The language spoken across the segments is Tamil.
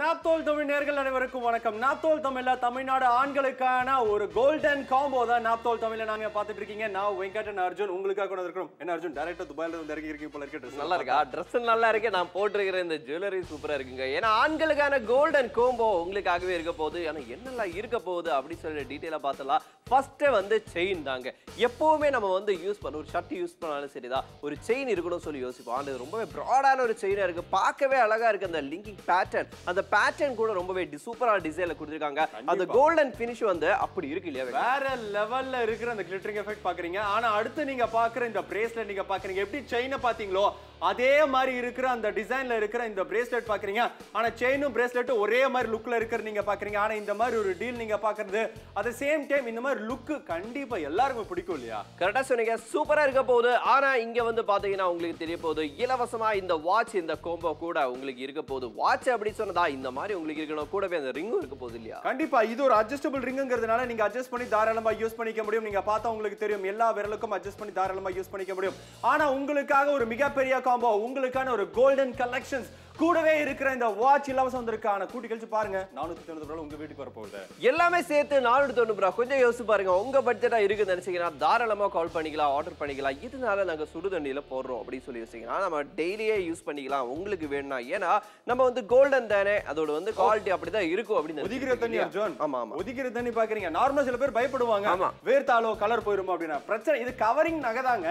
நாத்தோல் தமிழ் நேர்கள் அனைவருக்கும் வணக்கம். நாத்தோல் தமிழ்ல தமிழ்நாடு ஆண்களுக்கான ஒரு கோல்டன் காம்போ தான் நாத்தோல் தமிழ்ல நாங்க பாத்துட்டு இருக்கீங்க. நான் வெங்கடன் அர்ஜுன் உங்களுக்காக கொண்டு வந்திருக்கோம் என்ன அர்ஜுன் டேரக்டர் துபாயில இருந்து இறங்கி இருக்கீங்க போல இருக்கு. Dress நல்லா இருக்கா? ட்ரெஸ் நல்லா இருக்கு. நான் போட்டிருக்கிற இந்த ஜுவல்லரி சூப்பரா இருக்குங்க. ஏன்னா ஆண்களுக்கான கோல்டன் கோம்போ உங்களுக்காகவே இருக்க போகுது. ஆனா என்னெல்லாம் இருக்க போகுது அப்படி சொல்லி டீட்டெயிலாக பார்த்தலாம் ஃபர்ஸ்ட் வந்து செயின் தாங்க. எப்பவுமே நம்ம வந்து யூஸ் பண்ண ஒரு ஷர்ட் யூஸ் பண்ணாலும் சரிதான். ஒரு செயின் இருக்கணும்னு சொல்லி யோசிப்போம். அது ரொம்பவே ப்ராடான ஒரு செயினா இருக்கு. பார்க்கவே அழகா இருக்கு. அந்த லிங்கிங் பேட்டர்ன் அந்த பேட்டர்ன் கூட ரொம்பவே சூப்பரான டிசைன்ல கொடுத்துருக்காங்க. அந்த கோல்டன் ஃபினிஷ் வந்து அப்படி இருக்கு இல்லையா வேற லெவல்ல இருக்கிற அந்த கிளிட்டரிங் எஃபெக்ட் பாக்குறீங்க. ஆனா அடுத்து நீங்க பாக்குற இந்த பிரேஸ்லெட் நீங்க பாக்குறீங்க. எப்படி செயினை பாத்தீங்களோ அதே மாதிரி இருக்கிற அந்த டிசைன்ல இருக்கிற இந்த பிரேஸ்லெட் பாக்குறீங்க. ஆனா செயினும் பிரேஸ்லெட்டும் ஒரே மாதிரி லுக்ல இருக்கிற நீங்க பாக்குறீங்க. ஆனா இந்த மாதிரி ஒரு டீல் நீங்க பாக்குறது அட் சேம் டைம் இந்த மாதிரி லுக் கண்டிப்பா எல்லாருக்கும் பிடிக்கும் இல்லையா? கரெக்டா சொன்னீங்க. சூப்பரா இருக்க போகுது. ஆனா இங்க வந்து பாத்தீங்கன்னா உங்களுக்கு தெரிய போகுது இலவசமா இந்த வாட்ச் இந்த கோம்போ கூட உங்களுக்கு இருக்க போகுது. வாட்ச் அப்படி சொன்னதா இந்த மாதிரி உங்களுக்கு இருக்கணும். கூடவே அந்த ரிங்கும் இருக்க போகுது இல்லையா? கண்டிப்பா. இது ஒரு அட்ஜஸ்டபிள் ரிங்குங்கிறதுனால நீங்க அட்ஜஸ்ட் பண்ணி தாராளமா யூஸ் பண்ணிக்க முடியும். நீங்க பார்த்தா உங்களுக்கு தெரியும் எல்லா விரலுக்கும் அட்ஜஸ்ட் பண்ணி தாராளமா யூஸ் பண்ணிக்க முடியும். ஆனா உங்களுக்காக ஒரு மிகப்பெரிய காம்போ உங்களுக்கான ஒரு கோல்டன் கலெக்ஷன்ஸ் கூடவே இருக்கிற இந்த வாட்ச் இலவசம் வந்திருக்கான கூட்டி கழிச்சு பாருங்க. நானூத்தி தொண்ணூறு ரூபாய் உங்க வீட்டுக்கு வர போகுது எல்லாமே சேர்த்து நானூறு தொண்ணூறு ரூபா. கொஞ்சம் யோசிச்சு பாருங்க. உங்க பட்ஜெட்டா இருக்குன்னு நினைச்சீங்கன்னா தாராளமா கால் பண்ணிக்கலாம் ஆர்டர் பண்ணிக்கலாம். இதனால நாங்க சுடு தண்ணியில போடுறோம் அப்படின்னு சொல்லி யோசிச்சீங்கன்னா நம்ம டெய்லியே யூஸ் பண்ணிக்கலாம். உங்களுக்கு வேணும்னா ஏன்னா நம்ம வந்து கோல்டன் தானே. அதோட வந்து குவாலிட்டி அப்படிதான் இருக்கும் அப்படின்னு ஒதிக்கிற தண்ணி அர்ஜுன். ஆமா ஆமா. ஒதிக்கிற தண்ணி பாக்குறீங்க. நார்மலா சில பேர் பயப்படுவாங்க. ஆமா. வேர்த்தாலோ கலர் போயிருமா அப்படின்னா. பிரச்சனை இது கவரிங் நகைதாங்க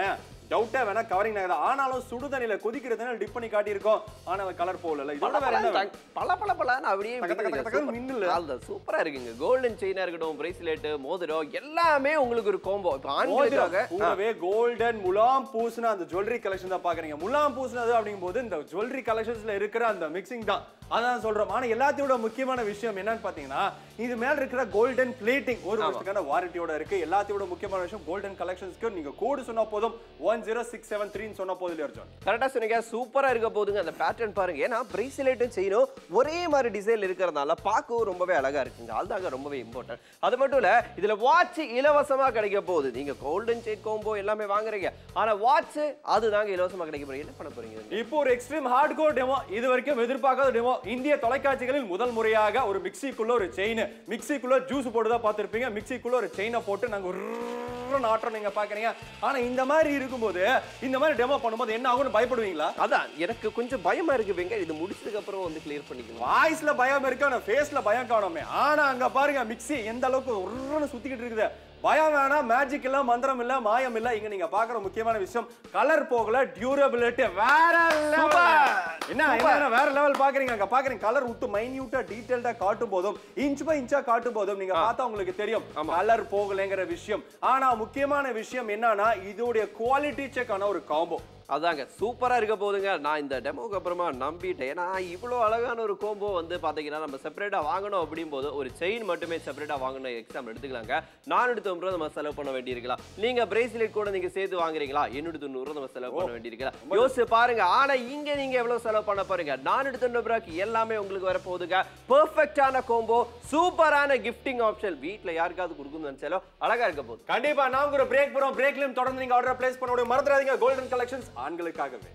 டவுட்டா வேணா கவரிங் நகை தான் ஆனாலும் சுடு தண்ணியில கொதிக்கிற தண்ணியில டிப் பண்ணி காட்டியிருக்கோம். ஆனா அது கலர் போகல இதோட வேற என்ன? பல பல பலன்னு அப்படியே மின்னல. அதுதான் சூப்பரா இருக்குங்க. கோல்டன் செயினா இருக்கட்டும் பிரேஸ்லெட் மோதிரம் எல்லாமே உங்களுக்கு ஒரு கோம்போ இப்ப ஆண்களுக்காக கூடவே கோல்டன் முலாம் பூசின அந்த ஜுவல்லரி கலெக்ஷன் தான் பாக்குறீங்க. முலாம் பூசினது அப்படிங்கும்போது இந்த ஜுவல்லரி கலெக்ஷன்ஸ்ல இருக்கிற அந்த மிக்சிங் தான். அதான் சொல்றோம் ஆனா எல்லாத்தையோட முக்கியமான விஷயம் என்னன்னு பாத்தீங்கன்னா இது மேல இருக்கிற கோல்டன் பிளேட்டிங் ஒரு வருஷத்துக்கான வாரண்டியோட இருக்கு. எல்லாத்தையோட முக்கியமான விஷயம் கோல்டன் கலெக்ஷன்ஸ்க்கு நீங்க கோடு சொன்னா போதும். ஒன் ஜீரோ சிக்ஸ் செவன் த்ரீன்னு சொன்னா இல்லையா அர்ஜுன்? கரெக்டா சொன்னீங்க. சூப்பரா இருக்க போதுங்க அந்த பேட்டர்ன் பாருங்க. ஏன்னா பிரேஸ்லெட்டும் செயினும் ஒரே மாதிரி டிசைன் இருக்கிறதுனால பார்க்கவும் ரொம்பவே அழகா இருக்குங்க அதுதாங்க ரொம்பவே இம்பார்ட்டன்ட் அது மட்டும் இல்ல இதுல வாட்ச் இலவசமா கிடைக்க போகுது. நீங்க கோல்டன் செயின் கோம்போ எல்லாமே வாங்குறீங்க. ஆனா வாட்ச் அதுதாங்க இலவசமா கிடைக்க போறீங்க என்ன பண்ண போறீங்க? இப்போ ஒரு எக்ஸ்ட்ரீம் ஹார்ட் கோர் டெமோ இது வரைக்கும் எதிர்பார்க்காத டெமோ இந்திய தொலைக்காட்சிகளில் முதல் முறையாக ஒரு மிக்சிக்குள்ள ஒரு செயின் மிக்சிக்குள்ள ஜூஸ் போட்டு தான் பார்த்திருப்பீங்க. மிக்சிக்குள்ள ஒரு செயினை போட்டு நாங்க ஒரு நாட்டம் நீங்க பாக்குறீங்க ஆனா இந்த மாதிரி இருக்கும்போது இந்த மாதிரி டெமோ பண்ணும்போது என்ன ஆகும்னு பயப்படுவீங்களா? அதான் எனக்கு கொஞ்சம் பயமா இருக்கு வெங்க. இது முடிச்சதுக்கு அப்புறம் வந்து கிளியர் பண்ணிக்கலாம் வாய்ஸ்ல பயம் இருக்கு ஆனா ஃபேஸ்ல பயம் காணுமே. ஆனா அங்க பாருங்க மிக்ஸி எந்த அளவுக்கு ஒரு சுத்திக்கிட்டு இருக்குது. பயம் வேணாம் மேஜிக் இல்ல மந்திரம் இல்ல மாயம் இல்ல. இங்க நீங்க பாக்குற முக்கியமான விஷயம் கலர் போகல டியூரபிலிட்டி வேற. என்ன என்ன வேற லெவல் பாக்குறீங்க அங்க? பாக்குறீங்க கலர் விட்டு மைன்யூட்டா டீடைல்டா காட்டும் போதும் இன்ச் பை இன்ச்சா காட்டும் போதும். நீங்க பார்த்தா உங்களுக்கு தெரியும் கலர் போகலைங்கிற விஷயம். ஆனா முக்கியமான விஷயம் என்னன்னா இதோடைய குவாலிட்டி செக் ஆன ஒரு காம்போ அதாங்க சூப்பரா இருக்க போதுங்க நான் இந்த டெமோக்கு அப்புறமா நம்பிட்டேன். ஏன்னா இவ்வளோ அழகான ஒரு கோம்போ வந்து பாத்தீங்கன்னா நம்ம செப்பரேட்டா வாங்கணும் அப்படியும் போது ஒரு செயின் மட்டுமே செப்பரேட்டா வாங்கணும் எக்ஸாம்பிள் எடுத்துக்கலாங்க. நானூற்றி தொண்ணூறு நம்ம செலவு பண்ண வேண்டியிருக்கலாம். நீங்க பிரேஸ்லெட் கூட நீங்க சேர்த்து வாங்குறீங்களா? எண்ணூற்றி தொண்ணூறு நம்ம செலவு பண்ண வேண்டியிருக்கலாம். யோசிச்சு பாருங்க. ஆனா இங்க நீங்க எவ்வளவு செலவு பண்ண போறீங்க? நானூற்றி தொண்ணூறு ரூபாய்க்கு எல்லாமே உங்களுக்கு வர போகுதுங்க பெர்ஃபெக்டான கோம்போ சூப்பரான கிஃப்டிங் ஆப்ஷன் வீட்ல யாருக்காவது கொடுக்கணும்னு நினைச்சாலும் அழகா இருக்க போகுது. கண்டிப்பா நாங்க ஒரு பிரேக் போறோம். பிரேக்லயும் தொடர்ந்து நீங்க ஆர்டர் பிளேஸ் பண்ண முடியும். மறந்துடாதீங்க. கோல்டன் கலெக்ஷன்ஸ் ஆண்களுக்காகவே.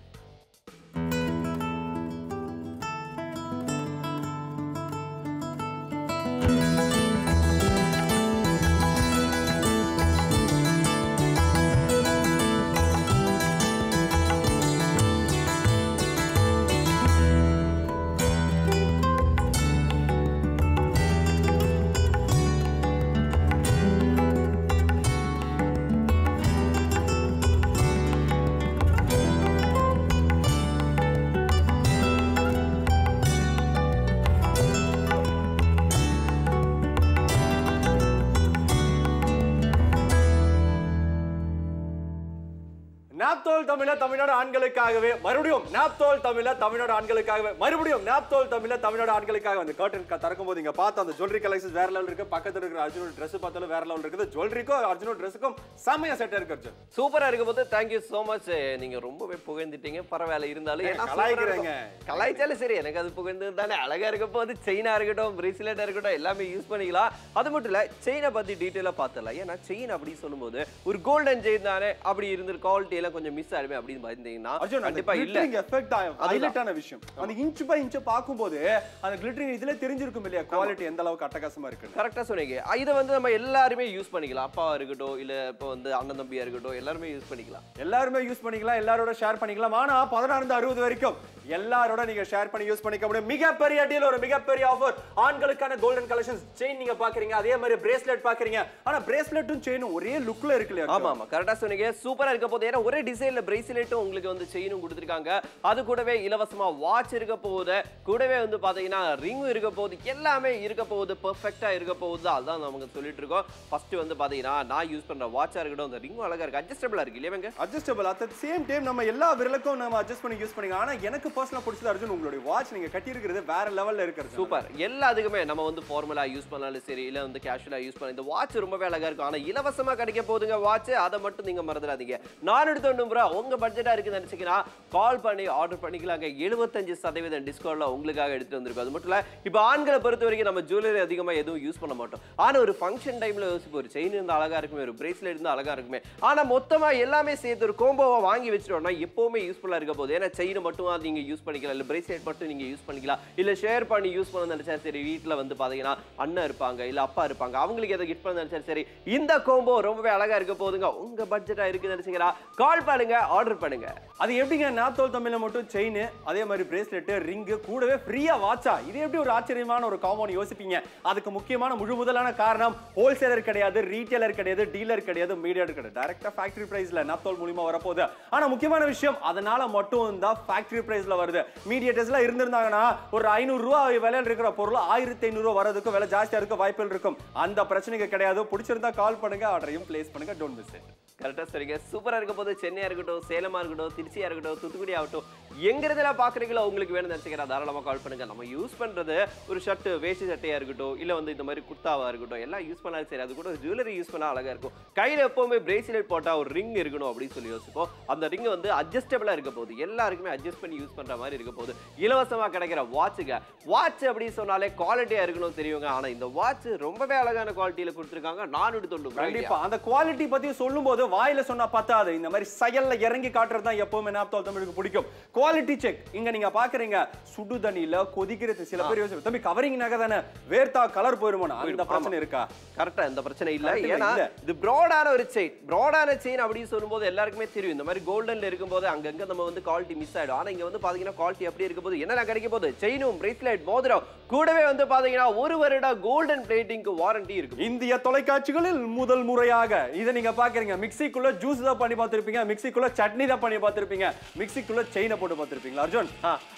தமிழ தமிழ்நாடு ஆண்களுக்காகவே மறுபடியும் நாப்தோல் தமிழ தமிழ்நாடு ஆண்களுக்காகவே மறுபடியும் நாப்தோல் தமிழ தமிழ்நாடு ஆண்களுக்காக அந்த கர்டன் திறக்கும் போது இங்க பார்த்து அந்த ஜுவல்லரி கலெக்ஷன்ஸ் வேற லெவல் இருக்கு. பக்கத்துல இருக்கிற அர்ஜுனோட Dress பார்த்தாலும் வேற லெவல் இருக்குது. ஜுவல்லரிக்கும் அர்ஜுனோட ட்ரெஸ்ஸுக்கும் செம்மையா செட்டா இருக்கு அர்ஜுன். சூப்பரா இருக்க போது தேங்க்யூ சோ மச் நீங்க ரொம்பவே புகழ்ந்துட்டீங்க. பரவாயில்ல இருந்தாலும் கலாய்க்கிறேங்க. இருக்கும். கலாய்ச்சாலும் சரி எனக்கு அது புகழ்ந்தது தானே. அழகா இருக்க போது செயினா இருக்கட்டும் பிரேஸ்லெட்டா இருக்கட்டும் எல்லாமே யூஸ் பண்ணிக்கலாம். அது மட்டும் இல்ல செயினை பத்தி டீட்டெயிலா பார்த்தல ஏன்னா செயின் அப்படி சொல்லும்போது ஒரு கோல்டன் செயின் தானே. அப்படி இருந்து குவாலிட்டி எல்லாம் கொஞ்சம் மிஸ் ஆயிடுமே அப்படின்னு பார்த்தீங்கன்னா கண்டிப்பா இல்ல. எஃபெக்ட் ஹைலைட்டான விஷயம். அந்த இன்ச் பை இன்ச் பாக்கும்போது அந்த கிளிட்டரிங் இதுல தெரிஞ்சிருக்கும் இல்லையா? குவாலிட்டி எந்த அளவுக்கு அட்டகாசமா இருக்குன்னு. கரெக்டா சொன்னீங்க. இதை வந்து நம்ம எல்லாருமே யூஸ் பண்ணிக்கலாம். அப்பாவா இருக்கட்டும் இல்ல இப்போ வந்து அண்ணன் தம்பியா இருக்கட்டும் எல்லாருமே யூஸ் பண்ணிக்கலாம். எல்லாருமே யூஸ் பண்ணிக்கலாம். எல்லாரோட ஷேர் பண்ணிக்கலாம். ஆனா பதினாறு அறுபது வரைக்கும் எல்லாரோட நீங்க ஷேர் பண்ணி யூஸ் பண்ணிக்க முடியும். மிகப்பெரிய டீல் ஒரு மிகப்பெரிய ஆஃபர் ஆண்களுக்கான கோல்டன் கலெக்ஷன்ஸ் செயின் நீங்க பாக்குறீங்க அதே மாதிரி பிரேஸ்லெட் பாக்குறீங்க ஆனா பிரேஸ்லெட்டும் செயினும் ஒரே லுக்ல இருக்கு இல்லையா ஆமா ஆமா. கரெக்டா சொன்னீங்க. சூப்பரா இருக்க போகுது ஏன்னா ஒரே டிசைன்ல பிரேஸ்லெட்டும் உங்களுக்கு வந்து செயினும் கொடுத்துருக்காங்க. அது கூடவே இலவசமா வாட்ச் இருக்க போகுது. கூடவே வந்து பாத்தீங்கன்னா ரிங்கும் இருக்க போகுது. எல்லாமே இருக்க போகுது. பெர்ஃபெக்ட்டா இருக்க போகுது. அதுதான் நமக்கு சொல்லிட்டு இருக்கோம். ஃபர்ஸ்ட் வந்து பாத்தீங்கன்னா நான் யூஸ் பண்ற வாட்சா இருக்கட்டும் அந்த ரிங்கும் அழகா இருக்கு. அட்ஜஸ்டபிளா இருக்கு இல்லையாங்க அட்ஜஸ்டபிள் அட் சேம் டைம் நம்ம எல்லா விரலுக்கும் நம்ம அட்ஜஸ்ட் பண்ணி யூஸ் பண்ணிக்கலாம். ஆனா எனக்கு பர்சனலா பிடிச்சது அர்ஜுன் உங்களுடைய வாட்ச் நீங்க கட்டி இருக்கிறது வேற லெவல்ல இருக்கிறது. சூப்பர் எல்லாத்துக்குமே நம்ம வந்து ஃபார்மலா யூஸ் பண்ணாலும் சரி இல்ல வந்து கேஷுவலா யூஸ் பண்ண இந்த வாட்ச் ரொம்பவே அழகா இருக்கும். ஆனா இலவசமா கிடைக்க போகுதுங்க வாட்ச் அதை மட்டும் நீங்க மறந்துடாதீங்க. நான் எடுத்து ரூபா உங்க பட்ஜெட்டா இருக்குன்னு நினைச்சீங்கன்னா கால் பண்ணி ஆர்டர் பண்ணிக்கலாங்க. எழுபத்தஞ்சு சதவீதம் டிஸ்கவுண்ட்ல உங்களுக்காக எடுத்து வந்திருக்கோம். அது மட்டும் இல்லை இப்போ ஆண்களை பொறுத்த வரைக்கும் நம்ம ஜுவல்லரி அதிகமா எதுவும் யூஸ் பண்ண மாட்டோம். ஆனா ஒரு ஃபங்க்ஷன் டைம்ல யோசிப்போம் ஒரு செயின் இருந்தால் அழகா இருக்குமே ஒரு பிரேஸ்லெட் இருந்தால் அழகா இருக்குமே. ஆனா மொத்தமா எல்லாமே சேர்த்து ஒரு கோம்போவை வாங்கி வச்சிட்டோம்னா எப்போவுமே யூஸ்ஃபுல்லா இருக்க போகுது. ஏன்னா செயின் மட்டும் தான் நீங்க யூஸ் பண்ணிக்கலாம். இல்ல பிரேஸ்லெட் மட்டும் நீங்க யூஸ் பண்ணிக்கலாம். இல்ல ஷேர் பண்ணி யூஸ் பண்ண நினச்சா சரி வீட்டில் வந்து பாத்தீங்கன்னா அண்ணன் இருப்பாங்க இல்ல அப்பா இருப்பாங்க. அவங்களுக்கு எதை கிஃப்ட் பண்ண நினைச்சா சரி இந்த கோம்போ ரொம்பவே அழகா இருக்க போகுதுங்க. உங்க பட்ஜெட்டா இருக்குன்னு நினைச்சீங்கன்னா கால் பண்ணுங்க. ஆர்டர் பண்ணுங்க. அது எப்படிங்க நாத்தோல் தமிழ்ல மட்டும் செயின் அதே மாதிரி பிரேஸ்லெட் ரிங்கு கூடவே ஃப்ரீயா வாட்சா இது எப்படி ஒரு ஆச்சரியமான ஒரு காம்பவுண்ட் யோசிப்பீங்க? அதுக்கு முக்கியமான முழு முதலான காரணம் ஹோல்சேலர் கிடையாது ரீட்டைலர் கிடையாது டீலர் கிடையாது மீடியா கிடையாது. டைரக்டா ஃபேக்டரி பிரைஸ்ல நாத்தோல் மூலியமா வரப்போகுது. ஆனா முக்கியமான விஷயம் அதனால மட்டும் தான் ஃபேக்டரி பிரைஸ்ல வருது. மீடியேட்டர்ஸ்ல இருந்திருந்தாங்கன்னா ஒரு ஐநூறு ரூபா விலையில இருக்கிற பொருள் ஆயிரத்தி ஐநூறு வரதுக்கு விலை ஜாஸ்தியா இருக்க வாய்ப்புகள் இருக்கும். அந்த பிரச்சனைக்கு கிடையாது. பிடிச்சிருந்தா கால் பண்ணுங்க ஆர்டரையும் பிளேஸ் பண்ணுங்க டோன்ட் மிஸ் இட் கரெக்டா சரிங்க சூப்பரா இருக்க போது சென்னையா இருக்கட்டும் சேலமா இருக்கட்டும் திருச்சியா இருக்கட்டும் தூத்துக்குடி ஆகட்டும் எங்க பார்க்குறீங்களோ உங்களுக்கு வேணும் நினைச்சுக்கிறா தாராளமா கால் பண்ணுங்க. நம்ம யூஸ் பண்றது ஒரு ஷர்ட்டு வேஷ்டி சட்டையாக இருக்கட்டும் இல்லை வந்து இந்த மாதிரி குர்த்தாவாக இருக்கட்டும் எல்லாம் யூஸ் பண்ணாலும் சரி அது கூட ஜுவல்லரி யூஸ் பண்ணா அழகா இருக்கும். கையில் எப்போவுமே பிரேஸ்லெட் போட்டால் ஒரு ரிங் இருக்கணும் அப்படின்னு சொல்லி யோசிப்போம். அந்த ரிங் வந்து அட்ஜஸ்டபிளாக இருக்க போகுது. எல்லாருக்குமே அட்ஜஸ்ட் பண்ணி யூஸ் பண்ற மாதிரி இருக்க போகுது. இலவசமா கிடைக்கிற வாட்சுங்க வாட்ச் அப்படின்னு சொன்னாலே குவாலிட்டியாக இருக்கணும் தெரியுங்க. ஆனால் இந்த வாட்ச் ரொம்பவே அழகான குவாலிட்டியில் கொடுத்துருக்காங்க. நானூறு தொண்ணூறு கண்டிப்பாக அந்த குவாலிட்டி பற்றி சொல்லும்போது வாயில சொன்னா பத்தாது. இந்த மாதிரி செயல்ல இறங்கி காட்டுறது தான் எப்பவுமே நாப்தால் தமிழுக்கு பிடிக்கும். குவாலிட்டி செக் இங்க நீங்க பாக்குறீங்க சுடு தண்ணியில கொதிக்கிறது. சில பேர் யோசிச்சு தம்பி கவரிங் நகை தானே? வேர்த்தா கலர் போயிருமோனா அந்த பிரச்சனை இருக்கா? கரெக்டா இந்த பிரச்சனை இல்ல. ஏன்னா. இது ப்ராடான ஒரு செயின் ப்ராடான செயின் அப்படின்னு சொல்லும்போது எல்லாருக்குமே தெரியும். இந்த மாதிரி கோல்டன்ல இருக்கும்போது அங்கங்க நம்ம வந்து குவாலிட்டி மிஸ் ஆயிடும். ஆனா இங்க வந்து பாத்தீங்கன்னா குவாலிட்டி எப்படி இருக்க போது என்னென்ன கிடைக்க போகுது? செயினும் பிரேஸ்லெட் மோதிரம் கூடவே வந்து பாத்தீங்கன்னா ஒரு வருட கோல்டன் பிளேட்டிங்க்கு வாரண்டி இருக்கு இந்திய தொலைக்காட்சிகளில் முதல் முறையாக இதை நீங்க பாக்குறீங்க. மிக்ஸிக்குள்ள ஜூஸ் தான் பண்ணி பார்த்திருப்பீங்க. மிக்ஸிக்குள்ள சட்னி தான் பண்ணி பார்த்திருப்பீங்க. மிக்ஸிக்குள்ள செயினை போட்டு பார்த்திருப்பீங்களா அர்ஜுன்?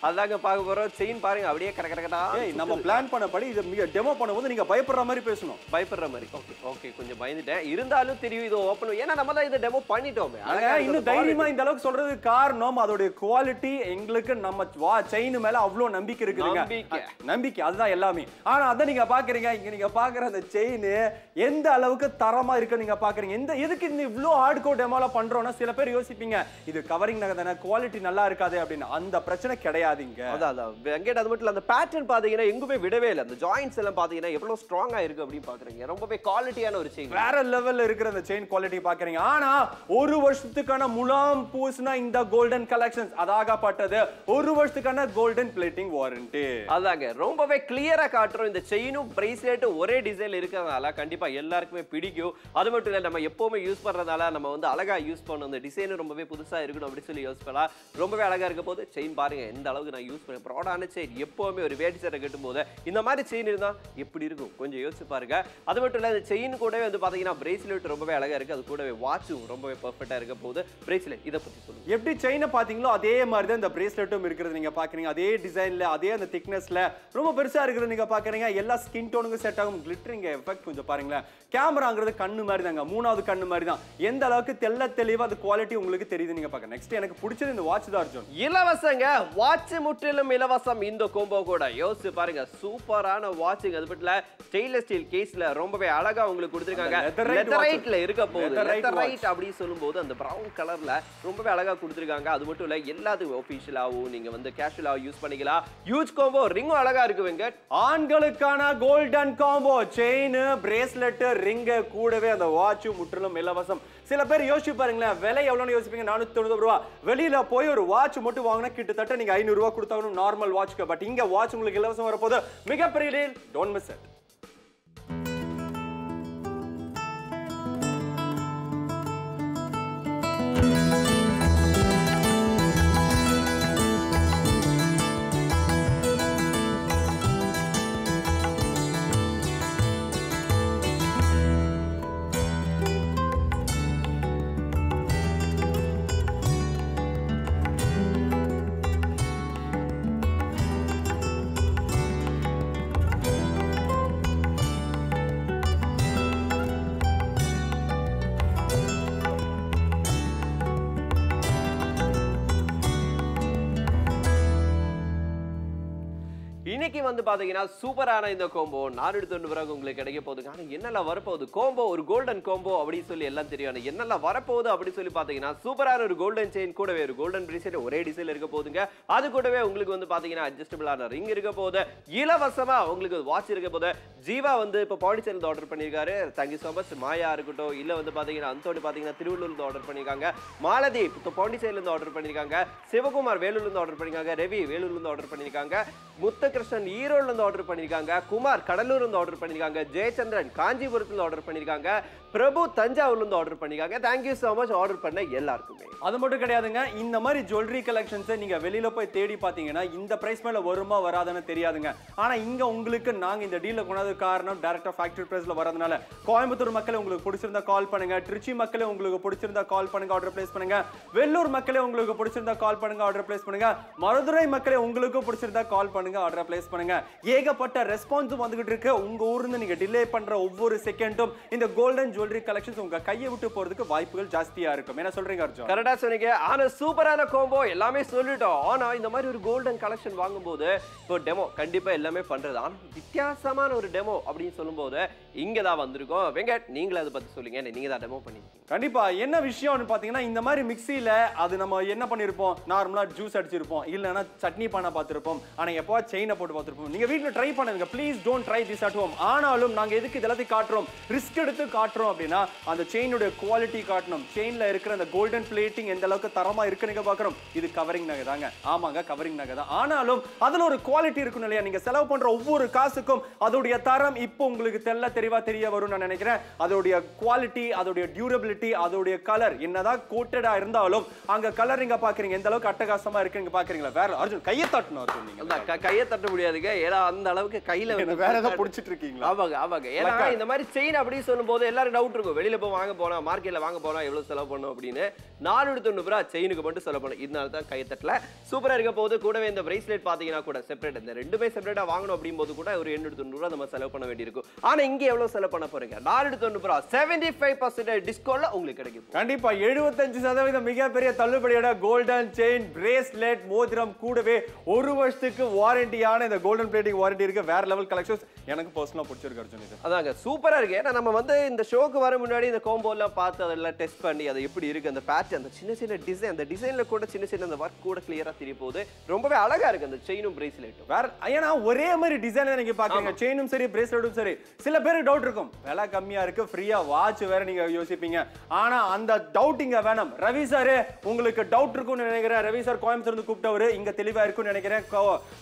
அதாங்க பார்க்க போறோம். செயின் பாருங்க அப்படியே கட கட கடா ஏய் நம்ம பிளான் பண்ணபடி இதை மிக டெமோ பண்ணும்போது நீங்க பயப்படுற மாதிரி பேசணும். பயப்படுற மாதிரி. ஓகே ஓகே கொஞ்சம் பயந்துட்டேன். இருந்தாலும் தெரியும் இது ஓப்பன் ஏன்னா நம்ம தான் இதை டெமோ பண்ணிட்டோமே. இன்னும் இருக்கிறது தைரியமா இந்த அளவுக்கு சொல்றதுக்கு காரணம் அதோட குவாலிட்டி எங்களுக்கு நம்ம வா செயின் மேல அவ்வளவு நம்பிக்கை இருக்குதுங்க. நம்பிக்கை. அதுதான் எல்லாமே. ஆனா அத நீங்க பாக்குறீங்க இங்க நீங்க பாக்குற அந்த செயின் எந்த அளவுக்கு தரமா இருக்கு நீங்க பாக்குறீங்க இந்த எதுக்கு இந்த இவ்ளோ ஹார்ட் கோர் டெமோல பண்றோம்னா சில பேர் யோசிப்பீங்க இது கவரிங் நகை தானே குவாலிட்டி நல்லா இருக்காது அப்படின்னு. அந்த பிரச்சனை கிடையாதுங்க. அதான் அதான். வெங்கட் அது மட்டும் அந்த பேட்டர்ன் பாத்தீங்கன்னா எங்குமே விடவே இல்லை. அந்த ஜாயின்ஸ் எல்லாம் பாத்தீங்கன்னா எவ்வளவு ஸ்ட்ராங்கா இருக்கு அப்படின்னு பாக்குறீங்க. ரொம்பவே குவாலிட்டியான ஒரு செயின் வேற லெவல்ல இருக்கிற அந்த செயின் குவாலிட்டி பாக்குறீங்க. ஆனா ஒரு வருஷத்துக்கான முலாம் பூசினா இந்த கோல்டன் கலெக்ஷன்ஸ் அதாகப்பட்டது. ஒரு வருஷத்துக்கான கோல்டன் பிளேட்டிங் வாரண்டி அதாங்க. ரொம்பவே கிளியரா காட்டுறோம். இந்த செயினும் பிரேஸ்லெட்டும் ஒரே டிசைன்ல இருக்கிறதுனால கண்டிப்பா எல்லாருக்குமே பிடிக்கும். அது மட்டும் இல்ல நம்ம எப்பவுமே யூஸ் பண்றதால நம்ம வந்து அழகா யூஸ் பண்ணணும். இந்த டிசைனும் ரொம்பவே புதுசாக இருக்கணும் அப்படின்னு சொல்லி யூஸ் பண்ணலாம் ரொம்பவே அழகாக இருக்க போது செயின் பாருங்கள் எந்த அளவுக்கு நான் யூஸ் பண்ணேன். ப்ராடான செயின் எப்போவுமே ஒரு வேட்டி சட்டை கட்டும் போது இந்த மாதிரி செயின் இருந்தால் எப்படி இருக்கும்? கொஞ்சம் யோசிச்சு பாருங்க. அது மட்டும் இல்லை இந்த செயின் கூடவே வந்து பார்த்தீங்கன்னா பிரேஸ்லெட் ரொம்பவே அழகாக இருக்குது அது கூடவே வாட்சும் ரொம்பவே பர்ஃபெக்டாக இருக்க போது பிரேஸ்லெட் இதை பற்றி சொல்லுங்கள் எப்படி செயினை பார்த்தீங்களோ அதே மாதிரி தான் இந்த பிரேஸ்லெட்டும் இருக்கிறது நீங்கள் பார்க்குறீங்க அதே டிசைனில் அதே அந்த திக்னஸில் ரொம்ப பெருசாக இருக்கிறது நீங்கள் பார்க்குறீங்க எல்லா ஸ்கின் டோனுக்கும் செட் ஆகும். கிளிட்டரிங் எஃபெக்ட் கொஞ்சம் பாருங்களேன். கேமராங்கிறது கண்ணு மாதிரி தாங்க. மூணாவது கண்ணு மாதிரி தான். எந்த அளவுக்கு தெல்ல தெளிவாக அது குவாலிட்டி உங்களுக்கு தெரியுது நீங்க பாக்க நெக்ஸ்ட் எனக்கு பிடிச்சது இந்த வாட்ச் தான் அர்ஜுன். இலவசங்க வாட்ச் முற்றிலும் இலவசம் இந்த கோம்போ கூட. யோசிச்சு பாருங்க சூப்பரான வாட்சிங் அது மட்டும் ஸ்டெயின்லெஸ் ஸ்டீல் கேஸ்ல ரொம்பவே அழகா உங்களுக்கு கொடுத்துருக்காங்க. லெத்தரைட்ல இருக்க போகுது. லெத்தரைட் அப்படின்னு சொல்லும்போது அந்த பிரவுன் கலர்ல ரொம்பவே அழகா கொடுத்துருக்காங்க. அது மட்டும் இல்ல எல்லாத்துக்கும் ஒபிஷியலாவும் நீங்க வந்து கேஷுவலாவும் யூஸ் பண்ணிக்கலாம். யூஸ் கோம்போ ரிங்கும் அழகா இருக்கு வெங்கட் ஆண்களுக்கான golden combo chain bracelet ring கூடவே அந்த வாட்ச் முற்றிலும் இலவசம். சில பேர் யோசிச்சு பாருங்களேன் விலை எவ்வளோன்னு யோசிப்பீங்க நானூற்றி தொண்ணூறு ரூபா. வெளியில போய் ஒரு வாட்ச் மட்டும் வாங்கினா கிட்டத்தட்ட நீங்க ஐநூறு ரூபா கொடுத்தாலும் நார்மல் வாட்ச்க்கு பட் இங்க வாட்ச் உங்களுக்கு இலவசம் வரப்போது மிகப்பெரிய டீல் டோன்ட் மிஸ் இட் இன்னைக்கு வந்து பாத்தீங்கன்னா சூப்பரான இந்த கோம்போ நானூறு தொண்ணூறு பிறகு உங்களுக்கு கிடைக்க போகுதுங்க. ஆனால் என்னெல்லாம் வரப்போகுது? கோம்போ ஒரு கோல்டன் கோம்போ அப்படின்னு சொல்லி எல்லாம் தெரியும். ஆனா என்னெல்லாம் வரப்போகுது அப்படின்னு சொல்லி பார்த்தீங்கன்னா சூப்பரான ஒரு கோல்டன் செயின் கூடவே ஒரு கோல்டன் பிரீசெட் ஒரே டிசைன் இருக்க போகுதுங்க. அது கூடவே உங்களுக்கு வந்து பார்த்தீங்கன்னா அட்ஜஸ்டபிளான ரிங் இருக்க போகுது. இலவசமாக உங்களுக்கு வாட்ச் இருக்க போகுது. ஜீவா வந்து இப்போ பாண்டிச்சேரியில் ஆர்டர் பண்ணியிருக்காரு. தேங்க்யூ ஸோ மச் மாயா இருக்கட்டும் இல்லை வந்து பார்த்தீங்கன்னா அந்தோடு பார்த்தீங்கன்னா திருவள்ளூர்லேருந்து ஆர்டர் பண்ணியிருக்காங்க. மாலதி இப்போ பாண்டிச்சேரியிலேருந்து ஆர்டர் பண்ணியிருக்காங்க. சிவகுமார் வேலூர்லேருந்து ஆர்டர் பண்ணியிருக்காங்க. ரவி வேலூர்லேருந்து ஆர்டர் பண்ணியிருக்காங்க. முத்தகிருஷ்ணன் ஈரோட்ல ஆர்டர் பண்ணி பண்ணியிருக்காங்க குமார் கடலூர் இருந்து ஆர்டர் பண்ணியிருக்காங்க ஜெயச்சந்திரன் காஞ்சிபுரத்துல ஆர்டர் பண்ணியிருக்காங்க பிரபு தஞ்சாவூர்ல இருந்து ஆர்டர் பண்ணியிருக்காங்க தேங்க்யூ ஸோ மச் ஆர்டர் பண்ண எல்லாருக்குமே. அது மட்டும் கிடையாதுங்க. இந்த மாதிரி ஜுவல்லரி கலெக்ஷன்ஸை நீங்க வெளியில போய் தேடி பார்த்தீங்கன்னா இந்த பிரைஸ் மேல வருமா வராதுன்னு தெரியாதுங்க. ஆனா இங்க உங்களுக்கு நாங்க இந்த டீல கொண்டாது காரணம் டேரக்டா ஃபேக்டரி பிரைஸ்ல வரதுனால கோயம்புத்தூர் மக்களே உங்களுக்கு பிடிச்சிருந்தா கால் பண்ணுங்க. திருச்சி மக்களே உங்களுக்கு பிடிச்சிருந்தா கால் பண்ணுங்க ஆர்டர் பிளேஸ் பண்ணுங்க. வெள்ளூர் மக்களே உங்களுக்கு பிடிச்சிருந்தா கால் பண்ணுங்க ஆர்டர் பிளேஸ் பண்ணுங்க. மதுரை மக்களே உங்களுக்கு பிடிச்சிருந்தா கால் பண்ணுங்க ஆர்டர் பிளேஸ் பண்ணுங்க. ஏகப்பட்ட ரெஸ்பான்ஸும் வந்துகிட்டு இருக்கு. உங்க ஊர்ல இருந்து நீங்க டிலே பண்ற ஒவ்வொரு செகண்டும் இந்த கோல்டன் ஜுவல்லரி கலெக்ஷன்ஸ் உங்க கையை விட்டு போறதுக்கு வாய்ப்புகள் ஜாஸ்தியா இருக்கும். என்ன சொல்றீங்க அர்ஜுன்? கரெக்டா சொன்னீங்க. ஆனா சூப்பரான கோம்போ எல்லாமே சொல்லிட்டோம். ஆனா இந்த மாதிரி ஒரு கோல்டன் கலெக்ஷன் வாங்கும்போது இப்போ டெமோ கண்டிப்பா எல்லாமே பண்றது. ஆனா வித்தியாசமான ஒரு டெமோ அப்படின்னு சொல்லும்போது இங்க தான் வந்திருக்கோம். வெங்கட் நீங்களே அதை பத்தி சொல்லுங்க. நீங்க தான் டெமோ பண்ணிருக்கீங்க. கண்டிப்பா. என்ன விஷயம்னு பாத்தீங்கன்னா இந்த மாதிரி மிக்சியில அது நம்ம என்ன பண்ணிருப்போம்? நார்மலா ஜூஸ் அடிச்சிருப்போம். இல்லைன்னா சட்னி பானை பார்த்திருப்போம். ஆனா எப்போ செயினை போட்டு பார்த்திருப்போம். நீங்க வீட்டுல ட்ரை பண்ணுங்க. Please don't try this at home ஆனாலும் நாங்க எதுக்கு இதெல்லாத்தையும் காட்டுறோம்? ரிஸ்க் எடுத்து காட்டுறோம் அப்படின்னா அந்த செயினுடைய குவாலிட்டி காட்டணும். செயின்ல இருக்கிற அந்த கோல்டன் பிளேட்டிங் எந்த அளவுக்கு தரமா இருக்குன்னு பாக்குறோம் இது கவரிங் நகை தாங்க. ஆமாங்க கவரிங் நகை தான். ஆனாலும் அதுல ஒரு குவாலிட்டி இருக்கணும் இல்லையா? நீங்க செலவு பண்ற ஒவ்வொரு காசுக்கும் அதோடைய தரம் இப்போ உங்களுக்கு தெல்ல தெளிவா தெரிய வரும்னு நான் நினைக்கிறேன். அதோடைய குவாலிட்டி அதோடைய டியூரபிலிட்டி அதோடைய கலர் என்னதான் கோட்டடா இருந்தாலும் அங்க கலர் நீங்க பாக்குறீங்க எந்த அளவுக்கு அட்டகாசமா இருக்கு நீங்க பாக்குறீங்களா? வேற அர்ஜுன் கையை தட்டணும் அர்ஜுன் நீங்க கையை தட்ட முடியாதுங்க. ஏன்னா அந்த அளவுக்கு கையில வேற ஏதாவது புடிச்சிட்டு இருக்கீங்களா? ஆமாங்க ஆமாங்க. ஏன்னா. இந்த மாதிரி செயின் அப்படி சொல்லும்போது எல்லாரும் டவுட் இருக்கும். வெளியில போய் வாங்க போனா மார்க்கெட்ல வாங்க போனா எவ்வளவு செலவு பண்ணும் அப்படின்னு. நானூறு தொண்ணூறு ரூபா செயினுக்கு மட்டும் செலவு பண்ணும் இதனால தான் கை தட்டல. சூப்பரா இருக்க போது கூடவே இந்த பிரேஸ்லெட் பாத்தீங்கன்னா கூட செப்பரேட் இந்த ரெண்டுமே செப்பரேட்டா வாங்கணும் அப்படியும் போது கூட ஒரு எண்ணூறு தொண்ணூறு நம்ம செலவு பண்ண வேண்டியிருக்கும். ஆனா இங்க எவ்வளவு செலவு பண்ண போறீங்க? நானூறு தொண்ணூறு ரூபா. செவன்டி ஃபைவ் பர்சன்டேஜ் டிஸ்கவுண்ட்ல உங்களுக்கு கிடைக்கும் கண்டிப்பா எழுபத்தஞ்சு சதவீதம் மிகப்பெரிய தள்ளுபடியோட கோல்டன் செயின் பிரேஸ்லெட் மோதிரம் கூடவே ஒரு வருஷத்துக்கு வாரண்டியான இந்த கோல்டன் பிளேட்டிங் வாரண்டி இருக்கு. வேற லெவல் கலெக்ஷன்ஸ் எனக்கு பர்சனலா பிடிச்சிருக்கு அர்ஜுன் இது. அதாங்க சூப்பரா இருக்கு. ஏன்னா நம்ம வந்து இந்த ஷோக்கு வர முன்னாடி இந்த கோம்போ எல்லாம் பார்த்து அதெல்லாம் டெஸ்ட் பண்ணி அது எப்படி இருக்கு அந்த பேட்ச் அந்த சின்ன சின்ன டிசைன் அந்த டிசைன்ல கூட சின்ன சின்ன அந்த ஒர்க் கூட கிளியரா தெரிய போகுது. ரொம்பவே அழகா இருக்கு அந்த செயினும் பிரேஸ்லெட்டும் வேற ஏன்னா ஒரே மாதிரி டிசைன் நீங்க பாக்குறீங்க செயினும் சரி பிரேஸ்லெட்டும் சரி. சில பேருக்கு டவுட் இருக்கும். விலை கம்மியா இருக்கு ஃப்ரீயா வாட்ச் வேற நீங்க யோசிப்பீங்க. ஆனா அந்த டவுட் இங்கே வேணாம். ரவி சார் உங்களுக்கு டவுட் இருக்கும்னு நினைக்கிறேன். ரவி சார் கோயம்புத்தூர்ந்து கூப்பிட்டவர் கூப்பிட்டவரு தெளிவாக தெளிவா இருக்கும்னு நினைக்கிறேன்.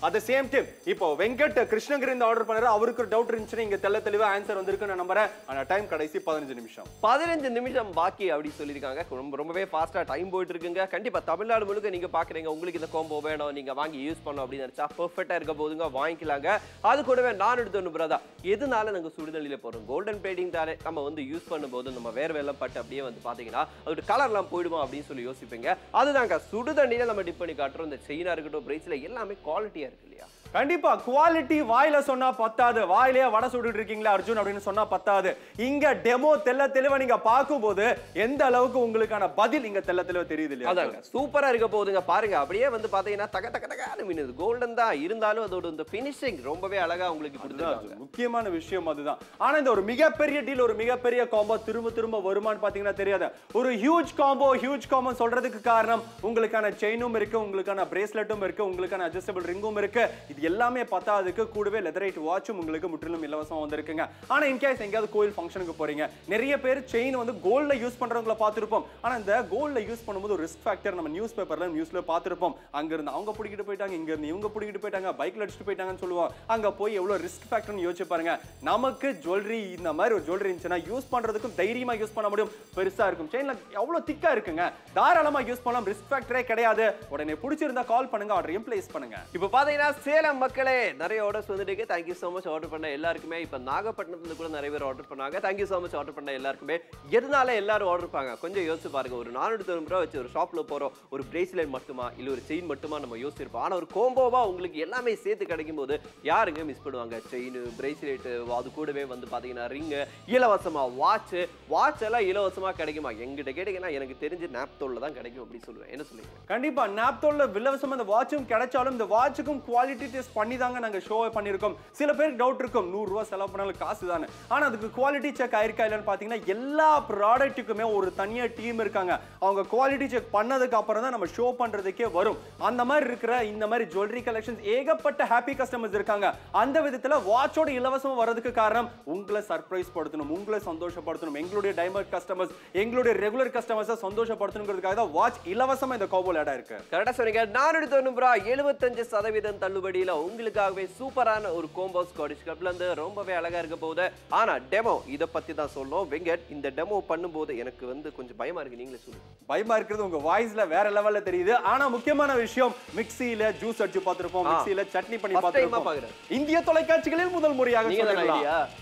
அட் சேம் டைம் இப்போ வெங்கட் கிருஷ்ணகிரி இந்த ஆர்டர் பண்ணாரு. அவருக்கு டவுட் இருந்துச்சுன்னா இங்கே தெல்ல தெளிவாக ஆன்சர் வந்திருக்குன்னு நான் நம்புறேன். ஆனால் டைம் கடைசி பதினஞ்சு நிமிஷம். பதினஞ்சு நிமிஷம் பாக்கி அப்படி சொல்லியிருக்காங்க. ரொம்ப ரொம்பவே ஃபாஸ்ட்டாக டைம் போயிட்டு இருக்குங்க. கண்டிப்பா தமிழ்நாடு முழுக்க நீங்கள் பார்க்குறீங்க உங்களுக்கு இந்த கோம்போ வேணும். நீங்க வாங்கி யூஸ் பண்ணணும் அப்படின்னு நினைச்சா பெர்ஃபெக்டா இருக்க போதுங்க. வாங்கிக்கலாங்க. அது கூடவே நான் எடுத்து ஒன்று பிரதா எதனால நாங்க சுடுதண்ணில போகிறோம் கோல்டன் பிளேட்டிங் தானே நம்ம வந்து யூஸ் பண்ணும்போது நம்ம வேற வெள்ளம் அப்படியே வந்து பாத்தீங்கன்னா அதோட கலர்லாம் போயிடுமா அப்படின்னு சொல்லி யோசிப்பீங்க. அதுதாங்க சுடுதண்ணில நம்ம டிப் பண்ணி காட்டுறோம். இந்த செயினா இருக்கட்டும் பிரைஸில் எல்லாமே குவாலிட்டியா இருக்கு இல்லையா? கண்டிப்பா குவாலிட்டி வாயில சொன்னா பத்தாது. வாயிலே வடை சுட்டுட்டு இருக்கீங்களா அர்ஜுன் அப்படின்னு சொன்னா பத்தாது. இங்க டெமோ தெல்ல தெளிவா நீங்க பார்க்கும்போது எந்த அளவுக்கு உங்களுக்கான பதில் இங்க தெல்ல தெளிவா தெரியுது இல்லையா? அதாங்க. சூப்பரா இருக்க போகுதுங்க. பாருங்க அப்படியே வந்து பாத்தீங்கன்னா தக தக தகான்னு மின்னுது கோல்டன் தான். இருந்தாலும் அதோட இந்த ஃபினிஷிங் ரொம்பவே அழகா உங்களுக்கு கொடுத்துருக்காங்க. முக்கியமான விஷயம் அதுதான். ஆனா இந்த ஒரு மிகப்பெரிய டீல் ஒரு மிகப்பெரிய காம்போ திரும்ப திரும்ப வருமான்னு பாத்தீங்கன்னா தெரியாது. ஒரு ஹியூஜ் காம்போ ஹியூஜ் காம்போ சொல்றதுக்கு காரணம் உங்களுக்கான செயினும் இருக்கு உங்களுக்கான பிரேஸ்லெட்டும் இருக்கு உங்களுக்கான அட்ஜஸ்டபிள் ரிங்கும் இருக்கு. இது எல்லாமே பத்தாததுக்கு கூடவே லெதரைட் வாட்சும் உங்களுக்கு முற்றிலும் இலவசம் வந்திருக்குங்க. ஆனால் இன்கேஸ் எங்கேயாவது கோயில் ஃபங்க்ஷனுக்கு போறீங்க நிறைய பேர் செயின் வந்து கோல்டில் யூஸ் பண்றவங்கள பார்த்துருப்போம். ஆனால் இந்த கோல்டில் யூஸ் பண்ணும்போது ஒரு ரிஸ்க் ஃபேக்டர் நம்ம நியூஸ் பேப்பரில் நியூஸில் பார்த்துருப்போம். அங்கேருந்து அவங்க பிடிக்கிட்டு போயிட்டாங்க இங்கேருந்து இவங்க பிடிக்கிட்டு போயிட்டாங்க பைக்கில் அடிச்சுட்டு போயிட்டாங்கன்னு சொல்லுவோம். அங்கே போய் எவ்வளோ ரிஸ்க் ஃபேக்டர்னு யோசிச்சு பாருங்க. நமக்கு ஜுவல்லரி இந்த மாதிரி ஒரு ஜுவல்லரி இருந்துச்சுன்னா யூஸ் பண்ணுறதுக்கும் தைரியமாக யூஸ் பண்ண முடியும். பெருசாக இருக்கும். செயினில் எவ்வளோ திக்காக இருக்குங்க. தாராளமாக யூஸ் பண்ணலாம். ரிஸ்க் ஃபேக்டரே கிடையாது. உடனே பிடிச்சிருந்தா கால் பண்ணுங்க. ஆர்டரையும் பிளேஸ் பண்ணுங்க. இப்போ பார்த்தீங்கன்னா சேலம் மக்களே. நிறைய ஆர்டர்ஸ் வந்துட்டு தேங்க்யூ ஸோ மச் ஆர்டர் பண்ண எல்லாருக்குமே. இப்போ நாகப்பட்டினத்துல கூட நிறைய பேர் ஆர்டர் பண்ணாங்க. தேங்க்யூ ஸோ மச் ஆர்டர் பண்ண எல்லாருக்குமே. எதனால எல்லாரும் ஆர்டர் பண்ணாங்க கொஞ்சம் யோசிச்சு பாருங்க. ஒரு நானூற்றி தொண்ணூறு ரூபா வச்சு ஒரு ஷாப்பில் போகிறோம் ஒரு பிரேஸ்லெட் மட்டுமா? இல்லை ஒரு செயின் மட்டுமா நம்ம யோசிச்சிருப்போம். ஆனால் ஒரு கோம்போவாக உங்களுக்கு எல்லாமே சேர்த்து கிடைக்கும் போது யாருங்க மிஸ் பண்ணுவாங்க? செயின் பிரேஸ்லெட் அது கூடவே வந்து பார்த்தீங்கன்னா ரிங்கு இலவசமாக வாட்ச்சு வாட்ச் எல்லாம் இலவசமாக கிடைக்குமா? எங்கிட்ட கேட்டீங்கன்னா எனக்கு தெரிஞ்சு நாப்தோல்ல தான் கிடைக்கும் அப்படின்னு சொல்லுவேன். என்ன சொல்லுங்க கண்டிப்பாக நாப்தோல்ல இலவசமாக அந்த வாட்சும் கிடைச்சாலும் இந்த வாட்சுக்கும் குவாலிட்டி டெஸ்ட் பண்ணி தாங்க நாங்க ஷோவை பண்ணிருக்கோம். சில பேருக்கு டவுட் இருக்கும். நூறு செலவு பண்ணாலும் காசு தானே. ஆனால் அதுக்கு குவாலிட்டி செக் ஆயிருக்கா இல்லைன்னு பாத்தீங்கன்னா எல்லா ப்ராடக்ட்டுக்குமே ஒரு தனியா டீம் இருக்காங்க. அவங்க குவாலிட்டி செக் பண்ணதுக்கு அப்புறம் தான் நம்ம ஷோ பண்ணுறதுக்கே வரும். அந்த மாதிரி இருக்கிற இந்த மாதிரி ஜுவல்லரி கலெக்ஷன்ஸ் ஏகப்பட்ட ஹாப்பி கஸ்டமர்ஸ் இருக்காங்க. அந்த விதத்துல வாட்சோட இலவசம் வர்றதுக்கு காரணம் உங்களை சர்ப்ரைஸ் படுத்தணும் உங்களை சந்தோஷப்படுத்தணும். எங்களுடைய டைமண்ட் கஸ்டமர்ஸ் எங்களுடைய ரெகுலர் கஸ்டமர்ஸை சந்தோஷப்படுத்தணுங்கிறதுக்காக தான் வாட்ச் இலவசமாக இந்த கோபோல் இடம் இருக்கு கரெக்டா சொன்னீங்க. நானூற்றி தொண்ணூறு ரூபா எழுபத்தஞ்சு சதவீதம் தள்ளுபடியில் உங்களுக்காகவே சூப்பரான ஒரு கோம்போ ஸ்காட்டிஷ் கப்ல இருந்து ரொம்பவே அழகா இருக்க போகுது. ஆனா டெமோ இத பத்தி தான் சொல்லணும் வெங்கட் இந்த டெமோ பண்ணும்போது எனக்கு வந்து கொஞ்சம் பயமா இருக்கு. நீங்களே சொல்லுங்க. பயமா இருக்கிறது உங்க வாய்ஸ்ல வேற லெவல்ல தெரியுது. ஆனா முக்கியமான விஷயம் மிக்ஸியில ஜூஸ் அடிச்சு பார்த்திருப்போம். ஆ. மிக்ஸியில சட்னி பண்ணி பார்த்திருப்போம். இந்திய தொலைக்காட்சிகளில் முதல் முறையாக?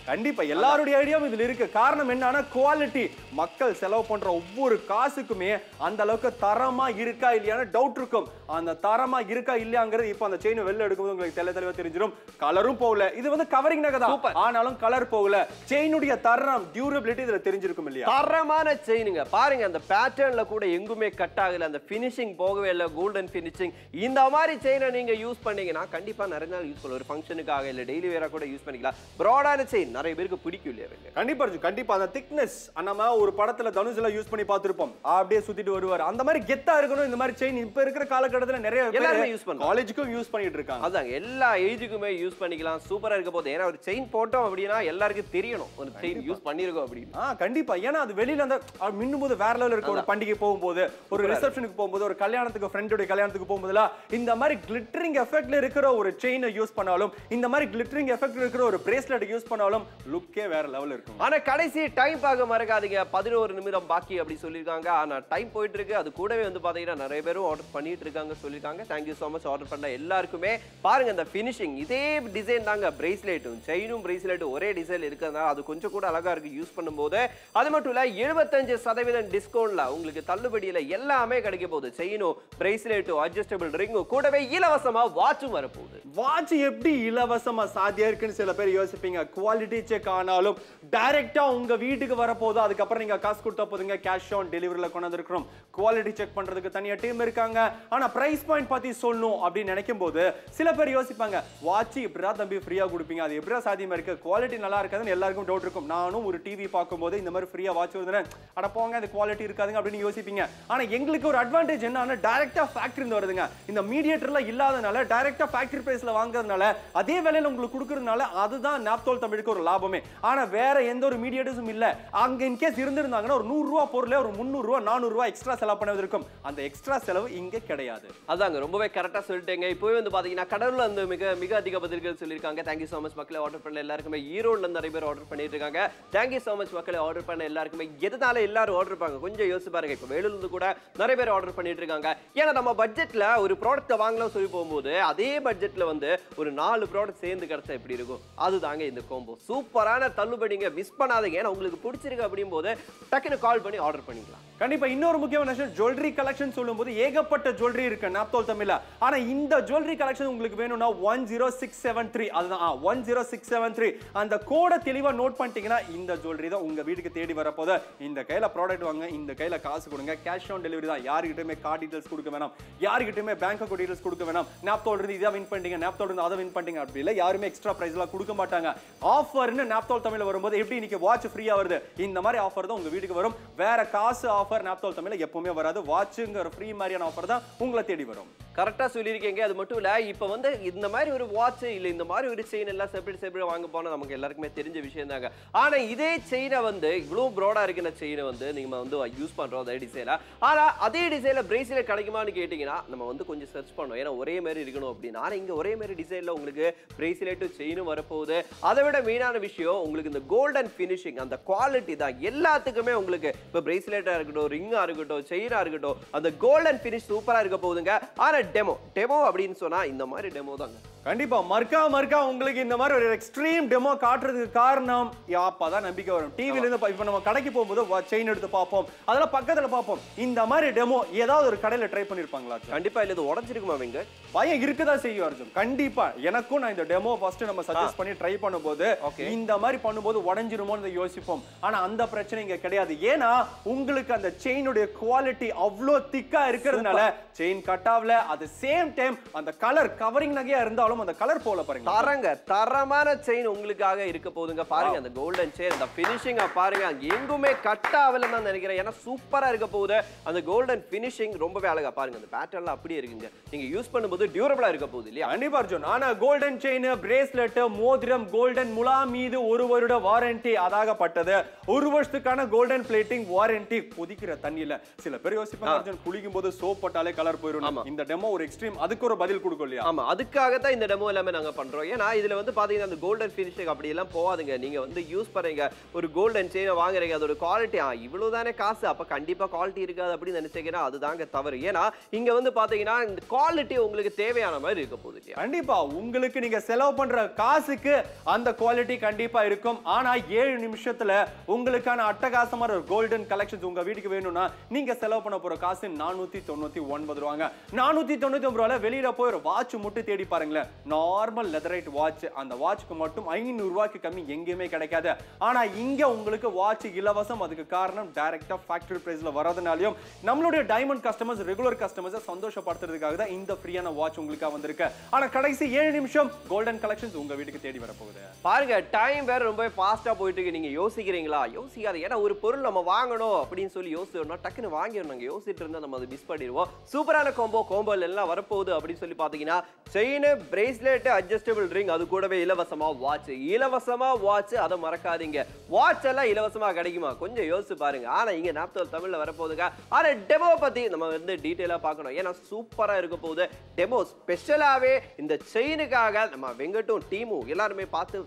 கண்டிப்பா எல்லாருடைய ஐடியாவும் இதுல இருக்கு. காரணம் என்னன்னா குவாலிட்டி மக்கள் செலவு பண்ற ஒவ்வொரு காசுக்குமே அந்த அளவுக்கு தரமா இருக்கா இல்லையான்னு டவுட் இருக்கும். அந்த தரமா இருக்கா இல்லையாங்கிறது இப்போ அந்த செயின் வெளில உங்களுக்கு தெளிவா தெளிவா தெரிஞ்சிடும் கலரும் போகல. இது வந்து கவரிங் நகை தான். ஆனாலும் கலர் போகல. செயினுடைய தரம் டியூரபிலிட்டி இதுல தெரிஞ்சிருக்கும் இல்லையா? தரமான செயினுங்க பாருங்க அந்த பேட்டர்ன்ல கூட எங்குமே கட் ஆகல. அந்த ஃபினிஷிங் போகவே இல்லை. கோல்டன் ஃபினிஷிங் இந்த மாதிரி செயினை நீங்க யூஸ் பண்ணீங்கன்னா கண்டிப்பா நிறைய நாள் யூஸ் பண்ணலாம். ஒரு ஃபங்க்ஷனுக்காக இல்ல டெய்லி வேற கூட யூஸ் பண்ணிக்கலாம். ப்ராடான செயின் நிறைய பேருக்கு பிடிக்கும் இல்லையா? கண்டிப்பா கண்டிப்பா அந்த திக்னஸ் நம்ம ஒரு படத்துல தனுஷ்ல யூஸ் பண்ணி பார்த்திருப்போம். அப்படியே சுத்திட்டு வருவார். அந்த மாதிரி கெத்தா இருக்கணும். இந்த மாதிரி செயின் இப்ப இருக்கிற காலகட்டத்துல நிறைய எல்லாருமே use பண்றாங்க. காலேஜுக்கும் யூஸ் பண்ணிட்டு இருக்காங்க. அதாங்க எல்லா ஏஜுக்குமே யூஸ் பண்ணிக்கலாம். சூப்பரா இருக்க போகுது. ஏன்னா ஒரு செயின் போட்டோம் அப்படின்னா எல்லாருக்கும் தெரியணும். ஒரு செயின் யூஸ் பண்ணிருக்கோம் அப்படின்னு. ஆ கண்டிப்பா. ஏன்னா அது வெளியில அந்த மின்னும் போது வேற லெவல் இருக்க ஒரு பண்டிகை போகும்போது ஒரு ரிசப்ஷனுக்கு போகும்போது ஒரு கல்யாணத்துக்கு ஃப்ரெண்டுடைய கல்யாணத்துக்கு போகும்போதுல இந்த மாதிரி கிளிட்டரிங் எஃபெக்ட்ல இருக்கிற ஒரு செயினை யூஸ் பண்ணாலும் இந்த மாதிரி கிளிட்டரிங் எஃபெக்ட் இருக்கிற ஒரு பிரேஸ்லெட் யூஸ் பண்ணாலும் லுக்கே வேற லெவல் இருக்கும். ஆனா கடைசி டைம் பார்க்க மறக்காதீங்க. பதினோரு நிமிடம் பாக்கி அப்படி சொல்லியிருக்காங்க. ஆனா டைம் போயிட்டு இருக்கு அது கூடவே வந்து பாத்தீங்கன்னா நிறைய பேரும் ஆர்டர் பண்ணிட்டு இருக்காங்க சொல்லியிருக்காங்க. தேங்க்யூ ஸோ மச் ஆர்டர் பண்ண எல்லாருக்குமே பாருங்க இந்த ஃபினிஷிங் இதே டிசைன் தாங்க. பிரேஸ்லெட்டும் செயினும் பிரேஸ்லெட்டும் ஒரே டிசைன் இருக்கிறதுனால அது கொஞ்சம் கூட அழகா இருக்கு யூஸ் பண்ணும்போது. அது மட்டும் இல்ல எழுபத்தஞ்சு சதவீதம் டிஸ்கவுண்ட்ல உங்களுக்கு தள்ளுபடியில எல்லாமே கிடைக்க போகுது. செயினும் பிரேஸ்லெட்டும் அட்ஜஸ்டபிள் ரிங்கும் கூடவே இலவசமா வாட்சும் வரப்போகுது. வாட்ச் எப்படி இலவசமா சாத்தியா இருக்குன்னு சில பேர் யோசிப்பீங்க. குவாலிட்டி செக் ஆனாலும் டைரக்டா உங்க வீட்டுக்கு வரப்போகுது. அதுக்கப்புறம் நீங்க காசு கொடுத்தா போதுங்க. கேஷ் ஆன் டெலிவரியில கொண்டு வந்திருக்கிறோம் குவாலிட்டி செக் பண்றதுக்கு தனியா டீம் இருக்காங்க. ஆனா பிரைஸ் பாயிண்ட் பத்தி சொல்லணும் அப்படின்னு நினைக்கும் போது சில பேர் யோசிப்பாங்க. வாட்ச் எப்படிடா தம்பி ஃப்ரீயா கொடுப்பீங்க? அது எப்படிடா சாத்தியமா இருக்கு? குவாலிட்டி நல்லா இருக்காதுன்னு எல்லாருக்கும் டவுட் இருக்கும். நானும் ஒரு டிவி பார்க்கும்போது இந்த மாதிரி ஃப்ரீயா வாட்ச் வருதுன்னு அட போங்க அது குவாலிட்டி இருக்காதுங்க அப்படின்னு யோசிப்பீங்க. ஆனா எங்களுக்கு ஒரு அட்வான்டேஜ் என்னன்னா டைரக்டா ஃபேக்டரி இருந்து வருதுங்க. இந்த மீடியேட்டர்ல இல்லாதனால டைரக்டா ஃபேக்டரி பிரைஸ்ல வாங்குறதுனால அதே வேலையில உங்களுக்கு கொடுக்கறதுனால அதுதான் நாப்தோல் தமிழுக்கு ஒரு லாபமே. ஆனா வேற எந்த ஒரு மீடியேட்டர்ஸும் இல்ல. அங்க இன்கேஸ் இருந்திருந்தாங்கன்னா ஒரு நூறு ரூபா பொருளே ஒரு முந்நூறு ரூபா நானூறு ரூபா எக்ஸ்ட்ரா செலவு பண்ணது இருக்கும் அந்த எக்ஸ்ட்ரா செலவு இங்க கிடையாது. அதாங்க ரொம்பவே கரெக்டா சொல்லிட்டேங்க. இப்போவே வந்து பாத்தீங்கன்னா ஆர்டரில் வந்து மிக மிக அதிக பதில்கள் சொல்லியிருக்காங்க. தேங்க்யூ ஸோ மச் மக்களை. ஆர்டர் பண்ண எல்லாருக்குமே ஈரோட்ல நிறைய பேர் ஆர்டர் பண்ணிட்டு இருக்காங்க தேங்க்யூ ஸோ மச் மக்களை. ஆர்டர் பண்ண எல்லாருக்குமே எதனால எல்லாரும் ஆர்டர் பண்ணாங்க கொஞ்சம் யோசிச்சு பாருங்க. இப்போ வேலூர்லேருந்து கூட நிறைய பேர் ஆர்டர் பண்ணிட்டு இருக்காங்க ஏன்னா நம்ம பட்ஜெட்டில் ஒரு ப்ராடக்ட்டை வாங்கலாம் சொல்லி போகும்போது அதே பட்ஜெட்டில் வந்து ஒரு நாலு ப்ராடக்ட் சேர்ந்து கிடைச்சா எப்படி இருக்கும்? அதுதாங்க இந்த கோம்போ சூப்பரான தள்ளுபடிங்க மிஸ் பண்ணாதீங்க. ஏன்னா உங்களுக்கு பிடிச்சிருக்கு அப்படிங்கும்போது டக்குன்னு கால் பண்ணி ஆர்டர் பண்ணிக்கலாம். கண்டிப்பா இன்னொரு முக்கியமான விஷயம் ஜுவல்லரி கலெக்ஷன் சொல்லும்போது ஏகப்பட்ட ஜுவல்லரி இருக்கு நாப்தோல் தமிழ்ல. ஆனா இந்த ஜுவல்லரி கலெக்ஷன் உங்களுக்கு வேணும்னா one zero six seven three அதுதான் one zero six seven three அந்த கோடை தெளிவா நோட் பண்ணிட்டீங்கன்னா இந்த ஜுவல்லரி தான் உங்க வீட்டுக்கு தேடி வரப்போது இந்த கையில ப்ராடக்ட் வாங்க இந்த கையில காசு கொடுங்க. கேஷ் ஆன் டெலிவரி தான். யாருக்கிட்டுமே கார்டு டீடைல்ஸ் கொடுக்க வேணாம். யாருக்கிட்டுமே பேங்க் அக்கௌண்ட் டீடைல்ஸ் கொடுக்க வேணாம். நாப்தோல் இருந்து இதை வின் பண்ணிட்டீங்க நாப்தோல் இருந்து அதை வின் பண்ணிட்டீங்க அப்படி இல்லை யாருமே எக்ஸ்ட்ரா பிரைஸ்லாம் கொடுக்க மாட்டாங்க. ஆஃபர்னு நாப்தோல் தமிழ் வரும்போது எப்படி இன்னைக்கு வாட்ச் ஃப்ரீயா வருது? இந்த மாதிரி ஆஃபர் தான் உங்க வீட்டுக்கு வரும். வேற காசு ஆஃபர் நாப்தோல் தமிழில் எப்பவுமே வராது. வாட்சுங்கிற ஃப்ரீ மாதிரியான ஆஃபர் தான் உங்களை தேடி வரும். கரெக்டாக சொல்லியிருக்கீங்க. அது மட்டும் இல்லை இப்போ வந்து இந்த மாதிரி ஒரு வாட்ச் இல்லை இந்த மாதிரி ஒரு செயின் எல்லாம் செப்பரேட் செப்பரேட் வாங்க போனால் நமக்கு எல்லாருக்குமே தெரிஞ்ச விஷயம் தாங்க. ஆனால் இதே செயினை வந்து இவ்வளோ ப்ராடாக இருக்கிற செயினை வந்து நீங்கள் வந்து யூஸ் பண்ணுறோம் அதே டிசைனில் ஆனால் அதே டிசைனில் பிரேஸ்லெட் கிடைக்குமான்னு கேட்டிங்கன்னா நம்ம வந்து கொஞ்சம் சர்ச் பண்ணோம். ஏன்னா ஒரே மாதிரி இருக்கணும் அப்படின்னு. ஆனால் இங்கே ஒரே மாதிரி டிசைனில் உங்களுக்கு பிரேஸ்லெட்டும் செயினும் வரப்போகுது. அதை விட மெயினான விஷயம் உங்களுக்கு இந்த கோல்டன் ஃபினிஷிங் அந்த குவாலிட்டி தான். எல்லாத்துக்குமே உங்களுக்கு இப்போ பிரேஸ்லெட்டா இருக்கட்டும் ரிங்காக இருக்கட்டும் செயினாக இருக்கட்டும் அந்த கோல்டன் ஃபினிஷ் சூப்பரா இருக்க போகுதுங்க. ஆனால் டெமோ டெமோ அப்படின்னு சொன்னா இந்த மாதிரி டெமோ தாங்க. கண்டிப்பா. மர்க்கா மர்க்கா உங்களுக்கு இந்த மாதிரி ஒரு எக்ஸ்ட்ரீம் டெமோ காட்டுறதுக்கு காரணம் அப்பதான் நம்பிக்கை வரும். டிவில இருந்து இப்ப நம்ம கடைக்கு போகும்போது செயின் எடுத்து பார்ப்போம். அதெல்லாம் பக்கத்துல பார்ப்போம். இந்த மாதிரி டெமோ ஏதாவது ஒரு கடையில ட்ரை பண்ணிருப்பாங்களா கண்டிப்பா. இல்ல இது உடஞ்சிருக்குமா அவங்க பயம் இருக்குதா செய்யும் அர்ஜுன். கண்டிப்பா. எனக்கும் நான் இந்த டெமோ ஃபர்ஸ்ட் நம்ம சஜஸ்ட் பண்ணி ட்ரை பண்ணும்போது. இந்த மாதிரி பண்ணும்போது உடஞ்சிருமோன்னு யோசிப்போம். ஆனா அந்த பிரச்சனை இங்க கிடையாது. ஏன்னா உங்களுக்கு அந்த செயினுடைய குவாலிட்டி அவ்வளோ திக்கா இருக்கிறதுனால செயின் கட் ஆகல. அது சேம் டைம் அந்த கலர் கவரிங் நகையா இருந்தாலும் அந்த கலர் போல பாருங்க. தரங்க. தரமான செயின் உங்களுக்காக இருக்க போகுதுங்க. பாருங்க அந்த கோல்டன் செயின் அந்த ஃபினிஷிங்க பாருங்க. எங்குமே கட் ஆகலன்னு தான் நினைக்கிறேன். ஏன்னா சூப்பரா இருக்க போகுது. அந்த கோல்டன் ஃபினிஷிங் ரொம்பவே அழகா பாருங்க. அந்த பேட்டர்ன்லாம் அப்படியே இருக்குங்க. நீங்க யூஸ் பண்ணும்போது டியூரபிளா இருக்க போகுது இல்லையா? கண்டிப்பா அர்ஜுன். ஆனா கோல்டன் செயின் பிரேஸ்லெட் மோதிரம் கோல்டன் முலா மீது ஒரு வருட வாரண்டி அதாகப்பட்டது. ஒரு வருஷத்துக்கான கோல்டன் பிளேட்டிங் வாரண்டி கொதிக்கிற தண்ணியில. சில பேர் யோசிப்பாங்க அர்ஜுன் குளிக்கும் போது சோப் போட்டாலே கலர் போயிடும். இந்த டெமோ ஒரு எக்ஸ்ட்ரீம் அதுக்கு ஒரு பதில் கொடுக்கும் இல்லையா? ஆமா. அதுக்காக தான் இந்த டெமோ எல்லாமே நாங்க பண்றோம். ஏன்னா இதுல வந்து பாத்தீங்கன்னா அந்த கோல்டன் ஃபினிஷிங் அப்படி எல்லாம் போகாதுங்க. நீங்க வந்து யூஸ் பண்ணுறீங்க ஒரு கோல்டன் செயினை வாங்குறீங்க. அதோட குவாலிட்டி ஆ இவ்வளவு தானே காசு. அப்போ கண்டிப்பா குவாலிட்டி இருக்காது அப்படின்னு நினைச்சீங்கன்னா அதுதாங்க தவறு. ஏன்னா இங்க வந்து பார்த்தீங்கன்னா இந்த குவாலிட்டி உங்களுக்கு தேவையான மாதிரி இருக்க போகுது இல்லையா? கண்டிப்பா உங்களுக்கு நீங்க செலவு பண்ற காசுக்கு அந்த குவாலிட்டி கண்டிப்பா இருக்கும். ஆனா ஏழு நிமிஷத்துல உங்களுக்கான அட்டகாசமான ஒரு கோல்டன் கலெக்ஷன்ஸ் உங்க வீட்டுக்கு வேணும்னா நீங்க செலவு பண்ண போற காசு நானூத்தி தொண்ணூத்தி ஒன்பது ரூபாங்க. நானூத்தி தொண்ணூத்தி ஒன்பது ரூபாவில் வெளியில போய் ஒரு வாட்ச் முட்டு தேடி பாருங்களேன். நார்மல் லெதரைட் வாட்ச் அந்த வாட்ச்க்கு மட்டும் ஐநூறுரூவாய்க்கு கம்மி எங்கேயுமே கிடைக்காது. ஆனா இங்க உங்களுக்கு வாட்ச் இலவசம். அதுக்கு காரணம் டைரெக்டாக ஃபேக்டரி ப்ரைஸில் வரதுனாலையும் நம்மளுடைய டைமண்ட் கஸ்டமர்ஸ் ரெகுலர் கஸ்டமர்ஸை சந்தோஷப்படுத்துறதுக்காக தான் இந்த ஃப்ரீயான வாட்ச் உங்களுக்காக வந்திருக்கு. ஆனா கடைசி ஏழு நிமிஷம் கோல்டன் கலெக்ஷன்ஸ் உங்க வீட்டுக்கு தேடி வரப்போகுது. பாருங்க டைம் வேற ரொம்ப ஃபாஸ்டா போயிட்டு இருக்கு. நீங்க யோசிக்கிறீங்களா? யோசிக்காது ஏன்னா ஒரு பொருள் நம்ம வாங்கணும் அப்படின்னு சொல்லி யோசிச்சோம்னா டக்குன்னு வாங்கிடணும். யோசிச்சுட்டு இருந்தால் நம்ம அதை மிஸ் பண்ணிடுவோம். சூப்பரான கோம்போ கோம்போல எல்லாம் வரப்போகுது அப்படின்னு சொல்லி பார்த்தீங்கன்னா செயின் பிரேஸ்லெட் அட்ஜஸ்டபிள் ரிங் அது கூடவே இலவசமா வாட்ச் இலவசமா வாட்ச் அதை மறக்காதீங்க. வாட்ச் எல்லாம் இலவசமா கிடைக்குமா? கொஞ்சம் யோசிச்சு பாருங்க. ஆனா இங்க நாப்தோல் தமிழ்ல வரப்போகுதுங்க ஆனா டெமோ பத்தி நம்ம வந்து டீட்டெயிலா பார்க்கணும். ஏன்னா சூப்பரா இருக்க போகுது. டெமோ ஸ்பெஷலாவே இந்த செயினுக்காக நம்ம வெங்கட்டும் டீமும் எல்லாருமே பார்த்து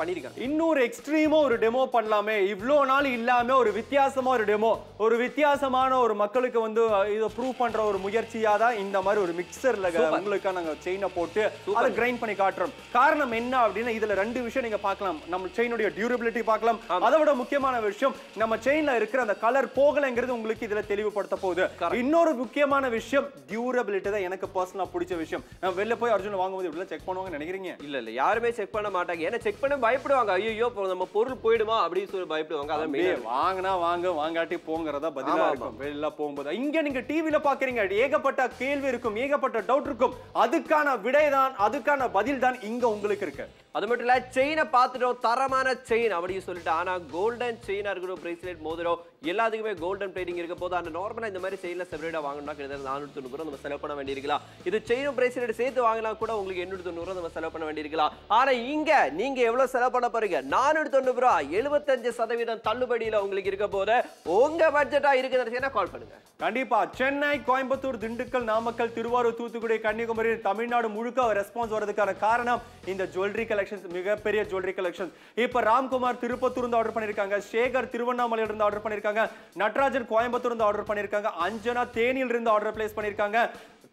பண்ணிருக்காங்க. இன்னொரு எக்ஸ்ட்ரீமா ஒரு டெமோ பண்ணலாமே. இவ்வளோ நாள் இல்லாம ஒரு வித்தியாசமா ஒரு டெமோ ஒரு வித்தியாசமான ஒரு மக்களுக்கு வந்து இதை ப்ரூவ் பண்ற ஒரு முயற்சியா தான் இந்த மாதிரி ஒரு மிக்சர்ல உங்களுக்கு நாங்க செயினை போட்டு அதை கிரைண்ட் பண்ணி காட்டுறோம். காரணம் என்ன அப்படின்னா இதுல ரெண்டு விஷயம் நீங்க பார்க்கலாம். நம்ம செயினுடைய டியூரபிலிட்டி பார்க்கலாம். அதை விட முக்கியமான விஷயம் நம்ம செயின்ல இருக்கிற அந்த கலர் போகலைங்கிறது உங்களுக்கு இதுல தெளிவுபடுத்த போகுது. இன்னொரு முக்கியமான விஷயம் டியூரபிலிட்டி தான் எனக்கு பர்சனலா பிடிச்ச விஷயம். நான் வெளில போய் அர்ஜுன் வாங்கும்போது இப்படிலாம் செக் பண்ணுவாங்க நினைக்கிறீங்க? இல்ல இல்ல. யாருமே செக் பண்ண மாட்டாங்க. ஏன்னா செக் பண்ண பயப்படுவாங்க. ஐயோ நம்ம பொருள் போயிடுமா அப்படின்னு சொல்லி பயப்படுவாங்க. அதான் மெயின் வாங்கினா வாங்க வாங்காட்டி போங்கிறதா பதிலா இருக்கும். வெளியில போகும்போது. இங்க நீங்க டிவில பாக்குறீங்க ஏகப்பட்ட கேள்வி இருக்கும் ஏகப்பட்ட டவுட் இருக்கும். அதுக்கான விடைதான் அதுக்கான பதில் தான் இங்க உங்களுக்கு இருக்கு. அது மட்டும் இல்ல செயினை பார்த்துட்டோம் தரமான செயின் அப்படின்னு சொல்லிட்டு ஆனா கோல்டன் செயினா இருக்கட்டும் பிரேஸ்லெட் மோதிரம் எல்லாத்துக்குமே கோல்டன் பிளேட்டிங் இருக்க போது அந்த நார்மலா இந்த மாதிரி செயின்ல செப்பரேட்டா வாங்கணும்னா கிட்டத்தட்ட நானூத்தி தொண்ணூறு நம்ம செலவு பண்ண வேண்டியிருக்கலாம் இது செயினும் பிரேஸ்லெட் சேர்த்து வாங்கினா கூட உங்களுக்கு எண்ணூற்றி தொண்ணூறு நம்ம செலவு பண்ண வேண்டியிருக்கலாம் ஆனா இங்க நீங்க எவ்வளவு செலவு பண்ண போறீங்க? நானூற்றி தொண்ணூறு ரூபா எழுபத்தஞ்சு சதவீதம் தள்ளுபடியில உங்களுக்கு இருக்க போது உங்க பட்ஜெட்டா இருக்குதுன்னு கால் பண்ணுங்க. கண்டிப்பா சென்னை கோயம்புத்தூர் திண்டுக்கல் நாமக்கல் திருவாரூர் தூத்துக்குடி கன்னியாகுமரி தமிழ்நாடு முழுக்க ரெஸ்பான்ஸ் வரதுக்கான காரணம் இந்த ஜுவல்லரி கலெக்ஷன்ஸ் மிகப்பெரிய ஜுவல்லரி கலெக்ஷன்ஸ் இப்ப ராம்குமார் திருப்பத்தூர் இருந்து ஆர்டர் பண்ணிருக்காங்க சேகர் திருவண்ணாமலையிலிருந்து ஆர்டர் பண்ணிருக்காங்க நடராஜன் கோயம்புத்தூர் இருந்து ஆர்டர் பண்ணிருக்காங்க அஞ்சனா தேனியில் இருந்து ஆர்டர் பிளேஸ் பண்ணிருக்காங்க.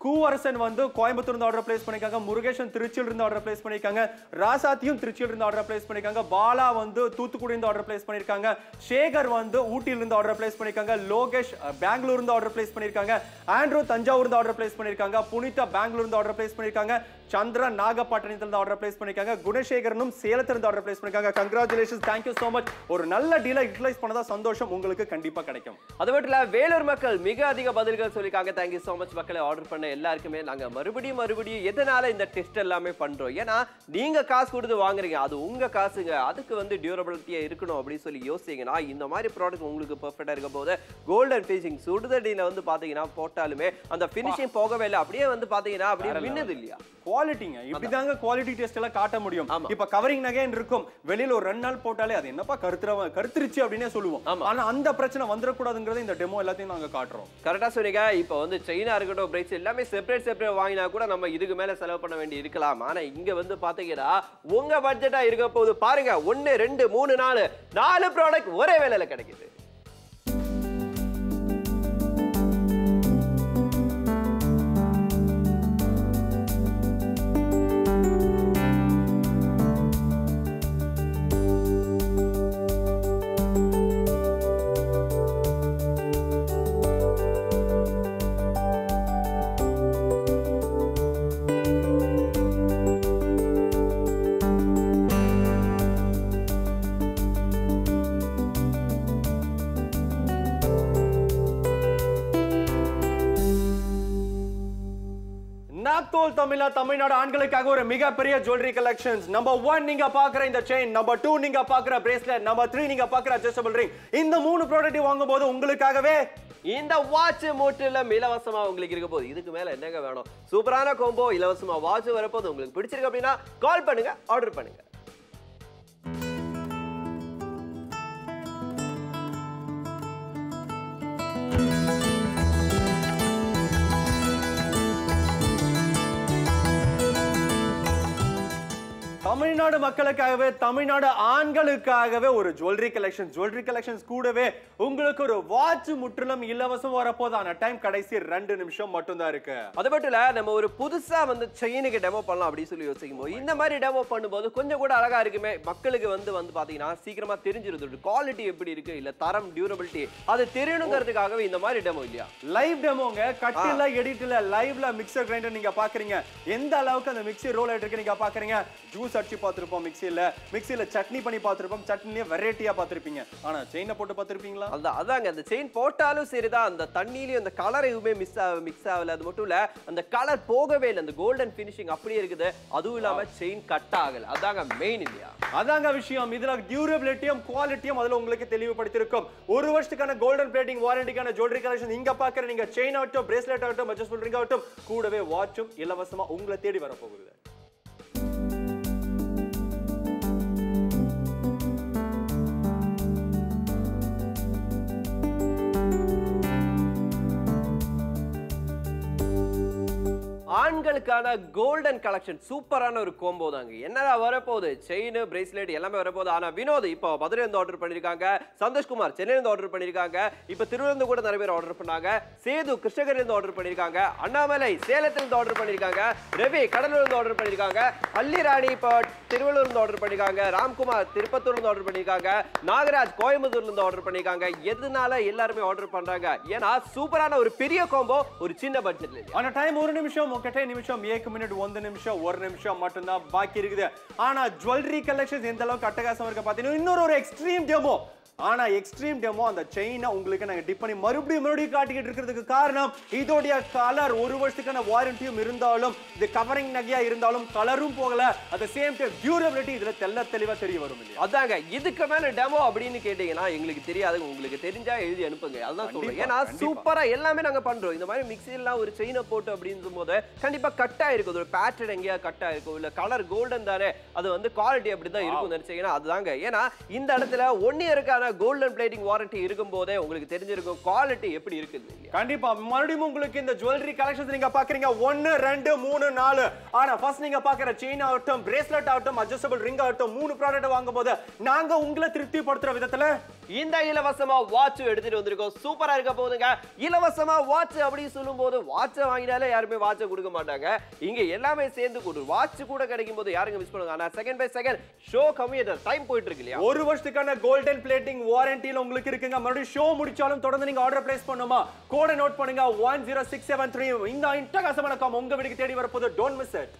கூவரசன் வந்து கோயம்புத்தூர் இருந்து ஆர்டர் பிளேஸ் பண்ணிருக்காங்க முருகேஷன் திருச்சியில் இருந்து ஆர்டர் பிளேஸ் பண்ணிருக்காங்க ராசாத்தியும் திருச்சியில் இருந்து ஆர்டர் பிளேஸ் பண்ணிருக்காங்க பாலா வந்து தூத்துக்குடி இருந்து ஆர்டர் பிளேஸ் பண்ணிருக்காங்க சேகர் வந்து ஊட்டியில் இருந்து ஆர்டர் பிளேஸ் பண்ணிருக்காங்க லோகேஷ் பெங்களூர் இருந்து ஆர்டர் பிளேஸ் பண்ணிருக்காங்க ஆண்ட்ரூ தஞ்சாவூர் இருந்து ஆர்டர் பிளேஸ் பண்ணிருக்காங்க புனிதா பெங்களூர் இருந்து ஆர்டர் பிளேஸ் பண்ணிருக்காங்க சந்திரா நாகப்பட்டினத்துல இருந்து ஆர்டர் பிளேஸ் பண்ணிருக்காங்க குணசேகரனும் சேலத்துல இருந்து ஆர்டர் பிளேஸ் பண்ணிருக்காங்க congratulations thank you so much ஒரு நல்ல டீலை யூட்டிலைஸ் பண்ணதா சந்தோஷம் உங்களுக்கு கண்டிப்பா கிடைக்கும் அது மட்டும் வேலூர் மக்கள் மிக அதிக பதில்கள் சொல்லியிருக்காங்க தேங்க்யூ ஸோ மச் மக்களை ஆர்டர் பண்ண எல்லாருக்குமே நாங்க மறுபடியும் மறுபடியும் எதனால இந்த டெஸ்ட் எல்லாமே பண்றோம்? ஏன்னா நீங்க காசு கொடுத்து வாங்குறீங்க. அது உங்க காசுங்க. அதுக்கு வந்து டியூரபிலிட்டியா இருக்கணும் அப்படின்னு சொல்லி யோசிச்சீங்கன்னா இந்த மாதிரி ப்ராடக்ட் உங்களுக்கு பெர்ஃபெக்டா இருக்க போது கோல்டன் ஃபினிஷிங் சுடுதடியில வந்து பாத்தீங்கன்னா போட்டாலுமே அந்த ஃபினிஷிங் போகவே இல்லை. அப்படியே வந்து பாத்தீங்கன்னா அப்படியே மின்னது இல்லையா? குவாலிட்டிங்க இப்படிதாங்க குவாலிட்டி டெஸ்ட் எல்லாம் காட்ட முடியும். இப்ப கவரிங் நகைன்னு இருக்கும். வெளியில ஒரு ரெண்டு நாள் போட்டாலே அது என்னப்பா கருத்துறவன் கருத்துருச்சு அப்படின்னே சொல்லுவோம். ஆனா அந்த பிரச்சனை வந்துடக்கூடாதுங்கிறத இந்த டெமோ எல்லாத்தையும் நாங்க காட்டுறோம். கரெக்டா சொன்னீங்க. இப்போ வந்து செயினா இருக்கட்டும் பிரைஸ் எல்லாமே செப்பரேட் செப்பரேட் வாங்கினா கூட நம்ம இதுக்கு மேல செலவு பண்ண வேண்டி இருக்கலாம். ஆனா இங்க வந்து பாத்தீங்கன்னா உங்க பட்ஜெட்டா இருக்க போது பாருங்க. ஒன்னு ரெண்டு மூணு நாலு நாலு ப்ராடக்ட் ஒரே வேலையில கிடைக்குது. போல் தமிழா தமிழ்நாடு ஆண்களுக்காக ஒரு மிகப்பெரிய ஜுவல்லரி கலெக்ஷன்ஸ் நம்பர் ஒன் நீங்க பாக்குற இந்த செயின் நம்பர் டூ நீங்க பாக்குற பிரேஸ்லெட் நம்பர் த்ரீ நீங்க பாக்குற அட்ஜஸ்டபிள் ரிங் இந்த மூணு ப்ராடக்ட் வாங்கும் போது உங்களுக்காகவே இந்த வாட்ச் முற்றிலும் இலவசமா உங்களுக்கு இருக்க போகுது. இதுக்கு மேல என்னங்க வேணும்? சூப்பரான கோம்போ இலவசமா வாட்ச் வரப்போது உங்களுக்கு பிடிச்சிருக்கு அப்படின்னா கால் பண்ணுங்க ஆர்டர் பண்ணுங்க. தமிழ்நாடு மக்களுக்காகவே தமிழ்நாடு ஆண்களுக்காகவே ஒரு ஜுவல்லரி கலெக்ஷன் ஜுவல்லரி கலெக்ஷன்ஸ் கூடவே உங்களுக்கு ஒரு வாட்ச் முற்றிலும் இலவசம் வரப்போதான டைம் கடைசி ரெண்டு நிமிஷம் மட்டும்தான் இருக்கு. அது மட்டும் இல்ல நம்ம ஒரு புதுசா வந்து செயினுக்கு டெமோ பண்ணலாம் அப்படின்னு சொல்லி யோசிக்கும் போது இந்த மாதிரி டெமோ பண்ணும்போது கொஞ்சம் கூட அழகா இருக்குமே. மக்களுக்கு வந்து வந்து பாத்தீங்கன்னா சீக்கிரமா தெரிஞ்சிருது. குவாலிட்டி எப்படி இருக்கு இல்ல தரம் டியூரபிலிட்டி அது தெரியணுங்கிறதுக்காகவே இந்த மாதிரி டெமோ இல்லையா? லைவ் டெமோங்க கட்டில எடிட்ல லைவ்ல மிக்சர் கிரைண்டர் நீங்க பாக்குறீங்க. எந்த அளவுக்கு அந்த மிக்ஸி ரோல் ஆயிட்டு இருக்கு நீங்க பாக்குறீங்க? ஜூஸ் அடிச்சு பார்த்திருப்போம் மிக்ஸில மிக்ஸில சட்னி பண்ணி பார்த்திருப்போம். சட்னியே வெரைட்டியா பார்த்திருப்பீங்க. ஆனா செயினை போட்டு பார்த்திருப்பீங்களா? அதான் அதாங்க அந்த செயின் போட்டாலும் சரிதான். அந்த தண்ணியிலயும் அந்த கலர் எதுவுமே மிஸ் ஆக மிக்ஸ் ஆகல. அது மட்டும் இல்ல அந்த கலர் போகவே இல்லை. அந்த கோல்டன் ஃபினிஷிங் அப்படியே இருக்குது. அதுவும் இல்லாம செயின் கட் ஆகல. அதாங்க மெயின் இல்லையா அதாங்க விஷயம். இதுல டியூரபிலிட்டியும் குவாலிட்டியும் அதுல உங்களுக்கு தெளிவுபடுத்திருக்கும் ஒரு வருஷத்துக்கான கோல்டன் பிளேட்டிங் வாரண்டிக்கான ஜுவல்லரி கலெக்ஷன் இங்க பாக்குற நீங்க செயின் ஆகட்டும் பிரேஸ்லெட் ஆகட்டும் அட்ஜஸ்ட் ஆகட்டும் கூடவே வாட்சும் இலவசமா உங்களை தேடி வர ஆண்களுக்கான கோல்டன் கலெக்ஷன் சூப்பரான ஒரு கோம்போ தாங்க என்னடா வரப்போகுது? செயின் பிரேஸ்லெட் எல்லாமே வரப்போகுது. ஆனா வினோத் இப்போ மதுரை இருந்து ஆர்டர் பண்ணியிருக்காங்க சந்தோஷ்குமார் சென்னையில இருந்து ஆர்டர் பண்ணியிருக்காங்க இப்போ திருவிழந்து கூட நிறைய பேர் ஆர்டர் பண்ணாங்க சேது கிருஷ்ணகிரில இருந்து ஆர்டர் பண்ணியிருக்காங்க அண்ணாமலை சேலத்துல இருந்து ஆர்டர் பண்ணியிருக்காங்க ரவி கடலூர் இருந்து ஆர்டர் பண்ணியிருக்காங்க அல்லிராணி இப்போ திருவள்ளூர்லேருந்து ஆர்டர் பண்ணிருக்காங்க ராம்குமார் திருப்பத்தூர்லேருந்து ஆர்டர் பண்ணியிருக்காங்க நாகராஜ் கோயம்புத்தூர்ல இருந்து ஆர்டர் பண்ணியிருக்காங்க எதனால எல்லாருமே ஆர்டர் பண்றாங்க? ஏன்னா சூப்பரான ஒரு பெரிய கோம்போ ஒரு சின்ன பட்ஜெட்ல ஆனா டைம் ஒரு நிமிஷம் உங்ககிட்ட நிமிஷம் ஏக்கு மினிட் ஒன்று நிமிஷம் ஒரு நிமிஷம் மட்டும்தான் பாக்கி இருக்குது ஆனால் ஜுவல்லரி கலெக்ஷன்ஸ் எந்த அளவுக்கு அட்டகாசம் இருக்கு பார்த்தீங்கன்னா இன்னொரு ஒரு எக்ஸ்ட்ரீம் டெமோ ஆனா எக்ஸ்ட்ரீம் டெமோ அந்த செயினை உங்களுக்கு நாங்க டிப் பண்ணி மறுபடியும் மறுபடியும் காட்டிக்கிட்டு இருக்கிறதுக்கு காரணம் இதோடைய கலர் ஒரு வருஷத்துக்கான வாரண்டியும் இருந்தாலும் இது கவரிங் நகையா இருந்தாலும் கலரும் போகல. அட் சேம் டைம் டியூரபிலிட்டி இதுல தெல்ல தெளிவா தெரிய வரும் இல்லையா? அதாங்க இதுக்கு மேல டெமோ அப்படின்னு கேட்டீங்கன்னா எங்களுக்கு தெரியாது. உங்களுக்கு தெரிஞ்சா எழுதி அனுப்புங்க. அதுதான் சொல்றேன். கண்டிப்பா, ஏன்னா கண்டிப்பா. சூப்பரா எல்லாமே நாங்க பண்றோம். இந்த மாதிரி மிக்ஸிலாம் ஒரு செயினை போட்டு அப்படின்னு போது கண்டிப்பா கட் ஆயிருக்கும். ஒரு பேட்டர்ன் எங்கேயா கட் ஆயிருக்கும். இல்ல கலர் கோல்டன் தானே. அது வந்து குவாலிட்டி அப்படி தான் இருக்கும் நினைச்சீங்கன்னா அதுதாங்க. ஏன்னா இந்த இடத்துல ஒன் இயருக்கான கோல்டன் பிளேட்டிங் வாரண்டி இருக்கும் போதே உங்களுக்கு தெரிஞ்சிருக்கும் குவாலிட்டி எப்படி இருக்குது கண்டிப்பா. மறுபடியும் உங்களுக்கு இந்த ஜுவல்லரி கலெக்ஷன்ஸ் நீங்க பாக்குறீங்க. ஒன்னு ரெண்டு மூணு நாலு. ஆனா ஃபர்ஸ்ட் நீங்க பாக்குற செயின் ஆகட்டும் பிரேஸ்லெட் ஆகட்டும் அட்ஜஸ்டபிள் ரிங் ஆகட்டும் மூணு ப்ராடக்ட் வாங்கும் போது நாங்க உங்களை திருப்திப்படுத்துற விதத்துல இந்த இலவசமா வாட்ச் எடுத்துட்டு வந்திருக்கோம். சூப்பரா இருக்க போதுங்க இலவசமா வாட்ச் அப்படின்னு சொல்லும் போது வாட்சை வாங்கினாலே யாருமே வாட்சை கொடுக்க மாட்டாங்க. இங்க எல்லாமே சேர்ந்து கொடு வாட்ச் கூட கிடைக்கும் போது யாருங்க மிஸ் பண்ணுவாங்க? ஆனா செகண்ட் பை செகண்ட் ஷோ கம்மியாட்டர் டைம் போயிட்டு இருக்கு இல்லையா? ஒரு வருஷத்துக்கான கோல்டன் பிளேட்டிங் வாரண்டில உங்களுக்கு இருக்குங்க. மறுபடியும் ஷோ முடிச்சாலும் தொடர்ந்து நீங்க ஆர்டர் பிளேஸ் பண்ணுமா? கோடை நோட் பண்ணுங்க. One zero six seven three இந்த இன்டகாசமான காம் உங்க வீட்டுக்கு தேடி வரப்போது டோன்ட் மிஸ் இட்